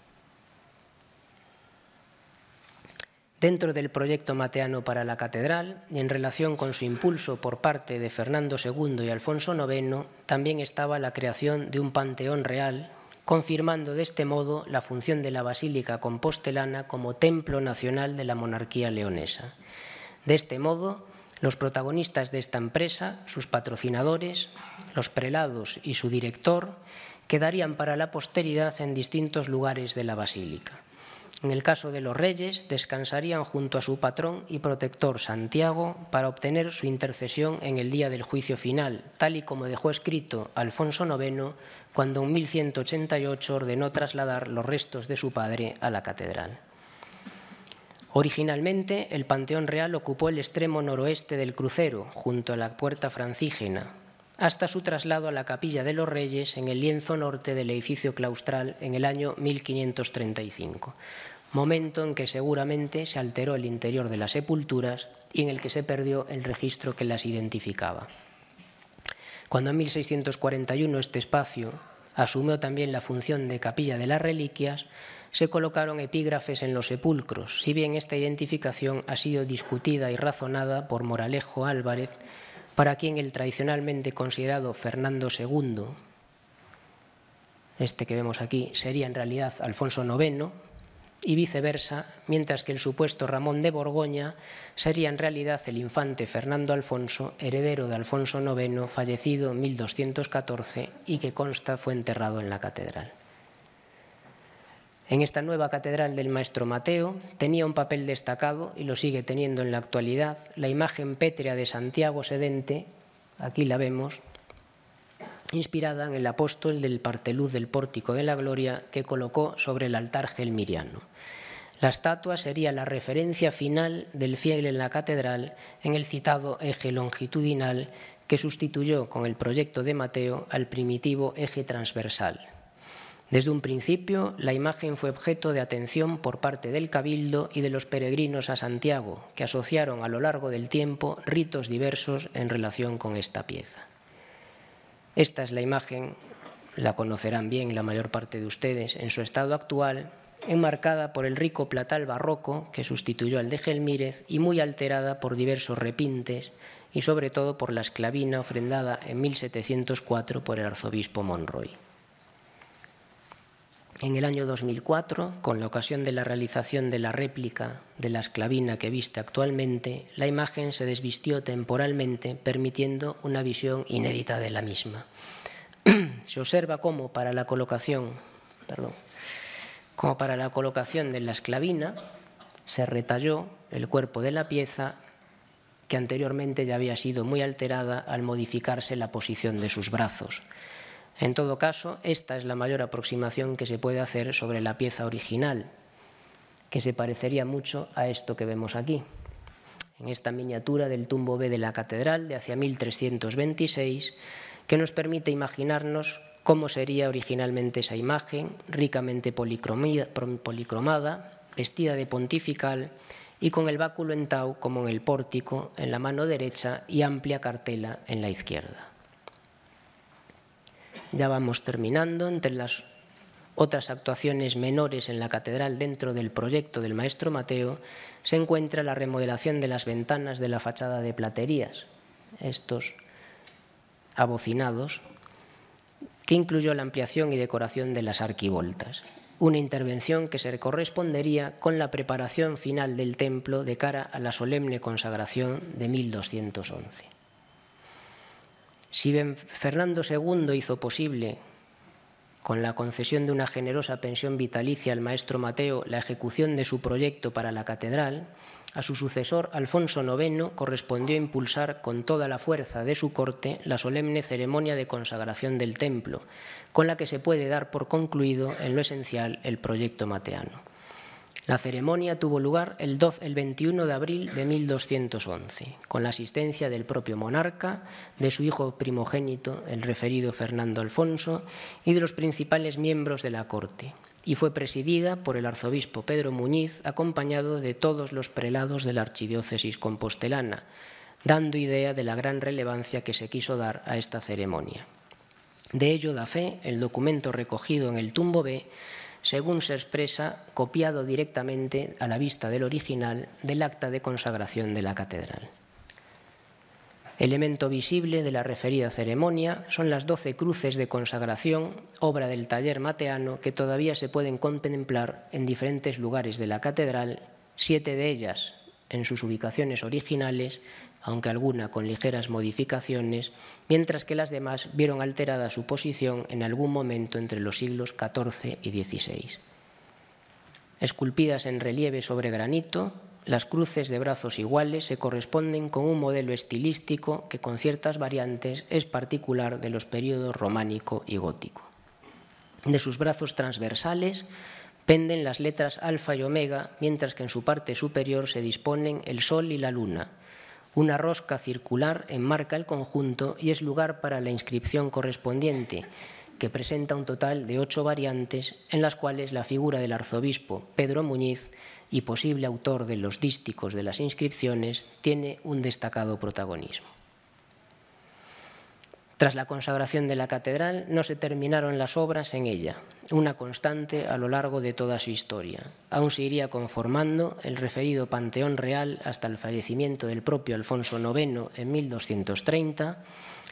Dentro del proyecto mateano para la catedral y en relación con su impulso por parte de Fernando II y Alfonso IX, también estaba la creación de un panteón real, confirmando de este modo la función de la Basílica Compostelana como templo nacional de la monarquía leonesa. De este modo, los protagonistas de esta empresa, sus patrocinadores, los prelados y su director, quedarían para la posteridad en distintos lugares de la basílica. En el caso de los reyes, descansarían junto a su patrón y protector Santiago para obtener su intercesión en el día del juicio final, tal y como dejó escrito Alfonso IX cuando en 1188 ordenó trasladar los restos de su padre a la catedral. Originalmente, el Panteón Real ocupó el extremo noroeste del crucero, junto a la puerta francígena, hasta su traslado a la Capilla de los Reyes en el lienzo norte del edificio claustral en el año 1535, momento en que seguramente se alteró el interior de las sepulturas y en el que se perdió el registro que las identificaba. Cuando en 1641 este espacio asumió también la función de capilla de las reliquias, se colocaron epígrafes en los sepulcros, si bien esta identificación ha sido discutida y razonada por Moralejo Álvarez, para quien el tradicionalmente considerado Fernando II, este que vemos aquí, sería en realidad Alfonso IX, y viceversa, mientras que el supuesto Ramón de Borgoña sería en realidad el infante Fernando Alfonso, heredero de Alfonso IX, fallecido en 1214 y que consta fue enterrado en la catedral. En esta nueva catedral del Maestro Mateo tenía un papel destacado, y lo sigue teniendo en la actualidad, la imagen pétrea de Santiago Sedente, aquí la vemos, inspirada en el apóstol del parteluz del Pórtico de la Gloria que colocó sobre el altar gelmiriano. La estatua sería la referencia final del fiel en la catedral en el citado eje longitudinal que sustituyó con el proyecto de Mateo al primitivo eje transversal. Desde un principio, la imagen fue objeto de atención por parte del Cabildo y de los peregrinos a Santiago, que asociaron a lo largo del tiempo ritos diversos en relación con esta pieza. Esta es la imagen, la conocerán bien la mayor parte de ustedes, en su estado actual, enmarcada por el rico platal barroco que sustituyó al de Gelmírez y muy alterada por diversos repintes y sobre todo por la esclavina ofrendada en 1704 por el arzobispo Monroy. En el año 2004, con la ocasión de la realización de la réplica de la esclavina que viste actualmente, la imagen se desvistió temporalmente, permitiendo una visión inédita de la misma. se observa cómo para la colocación, como para la colocación de la esclavina se retalló el cuerpo de la pieza que anteriormente ya había sido muy alterada al modificarse la posición de sus brazos. En todo caso, esta es la mayor aproximación que se puede hacer sobre la pieza original, que se parecería mucho a esto que vemos aquí. En esta miniatura del tumbo B de la catedral de hacia 1326, que nos permite imaginarnos cómo sería originalmente esa imagen, ricamente policromada, vestida de pontifical y con el báculo en tau como en el pórtico en la mano derecha y amplia cartela en la izquierda. Ya vamos terminando. Entre las otras actuaciones menores en la catedral dentro del proyecto del maestro Mateo se encuentra la remodelación de las ventanas de la fachada de platerías, estos abocinados, que incluyó la ampliación y decoración de las arquivoltas. una intervención que se correspondería con la preparación final del templo de cara a la solemne consagración de 1211. Si Fernando II hizo posible, con la concesión de una generosa pensión vitalicia al maestro Mateo, la ejecución de su proyecto para la catedral, a su sucesor, Alfonso IX, correspondió impulsar con toda la fuerza de su corte la solemne ceremonia de consagración del templo, con la que se puede dar por concluido en lo esencial el proyecto mateano. La ceremonia tuvo lugar el, 21 de abril de 1211, con la asistencia del propio monarca, de su hijo primogénito, el referido Fernando Alfonso, y de los principales miembros de la corte, y fue presidida por el arzobispo Pedro Muñiz, acompañado de todos los prelados de la archidiócesis compostelana, dando idea de la gran relevancia que se quiso dar a esta ceremonia. De ello da fe el documento recogido en el tumbo B, según se expresa, copiado directamente a la vista del original del acta de consagración de la catedral. Elemento visible de la referida ceremonia son las doce cruces de consagración, obra del taller mateano, que todavía se pueden contemplar en diferentes lugares de la catedral, siete de ellas en sus ubicaciones originales, aunque alguna con ligeras modificaciones, mientras que las demás vieron alterada su posición en algún momento entre los siglos XIV y XVI. Esculpidas en relieve sobre granito, las cruces de brazos iguales se corresponden con un modelo estilístico que con ciertas variantes es particular de los periodos románico y gótico. De sus brazos transversales penden las letras alfa y omega, mientras que en su parte superior se disponen el sol y la luna. Una rosca circular enmarca el conjunto y es lugar para la inscripción correspondiente, que presenta un total de ocho variantes en las cuales la figura del arzobispo Pedro Muñiz y posible autor de los dísticos de las inscripciones, tiene un destacado protagonismo. Tras la consagración de la catedral no se terminaron las obras en ella, una constante a lo largo de toda su historia. Aún se iría conformando el referido Panteón Real hasta el fallecimiento del propio Alfonso IX en 1230,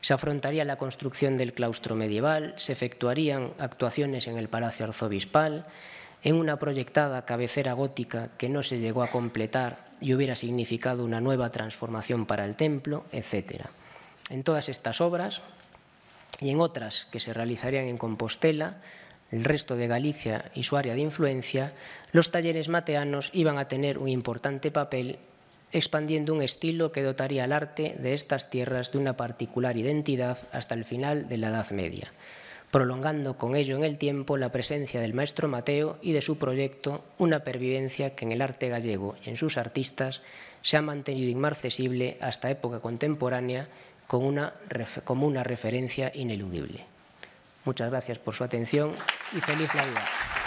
se afrontaría la construcción del claustro medieval, se efectuarían actuaciones en el Palacio Arzobispal, en una proyectada cabecera gótica que no se llegó a completar y hubiera significado una nueva transformación para el templo, etc. En todas estas obras y en otras que se realizarían en Compostela, el resto de Galicia y su área de influencia, los talleres mateanos iban a tener un importante papel expandiendo un estilo que dotaría al arte de estas tierras de una particular identidad hasta el final de la Edad Media prolongando con ello en el tiempo la presencia del maestro Mateo y de su proyecto, una pervivencia que en el arte gallego y en sus artistas se ha mantenido inmarcesible hasta época contemporánea como una, como una referencia ineludible. Muchas gracias por su atención y feliz Navidad.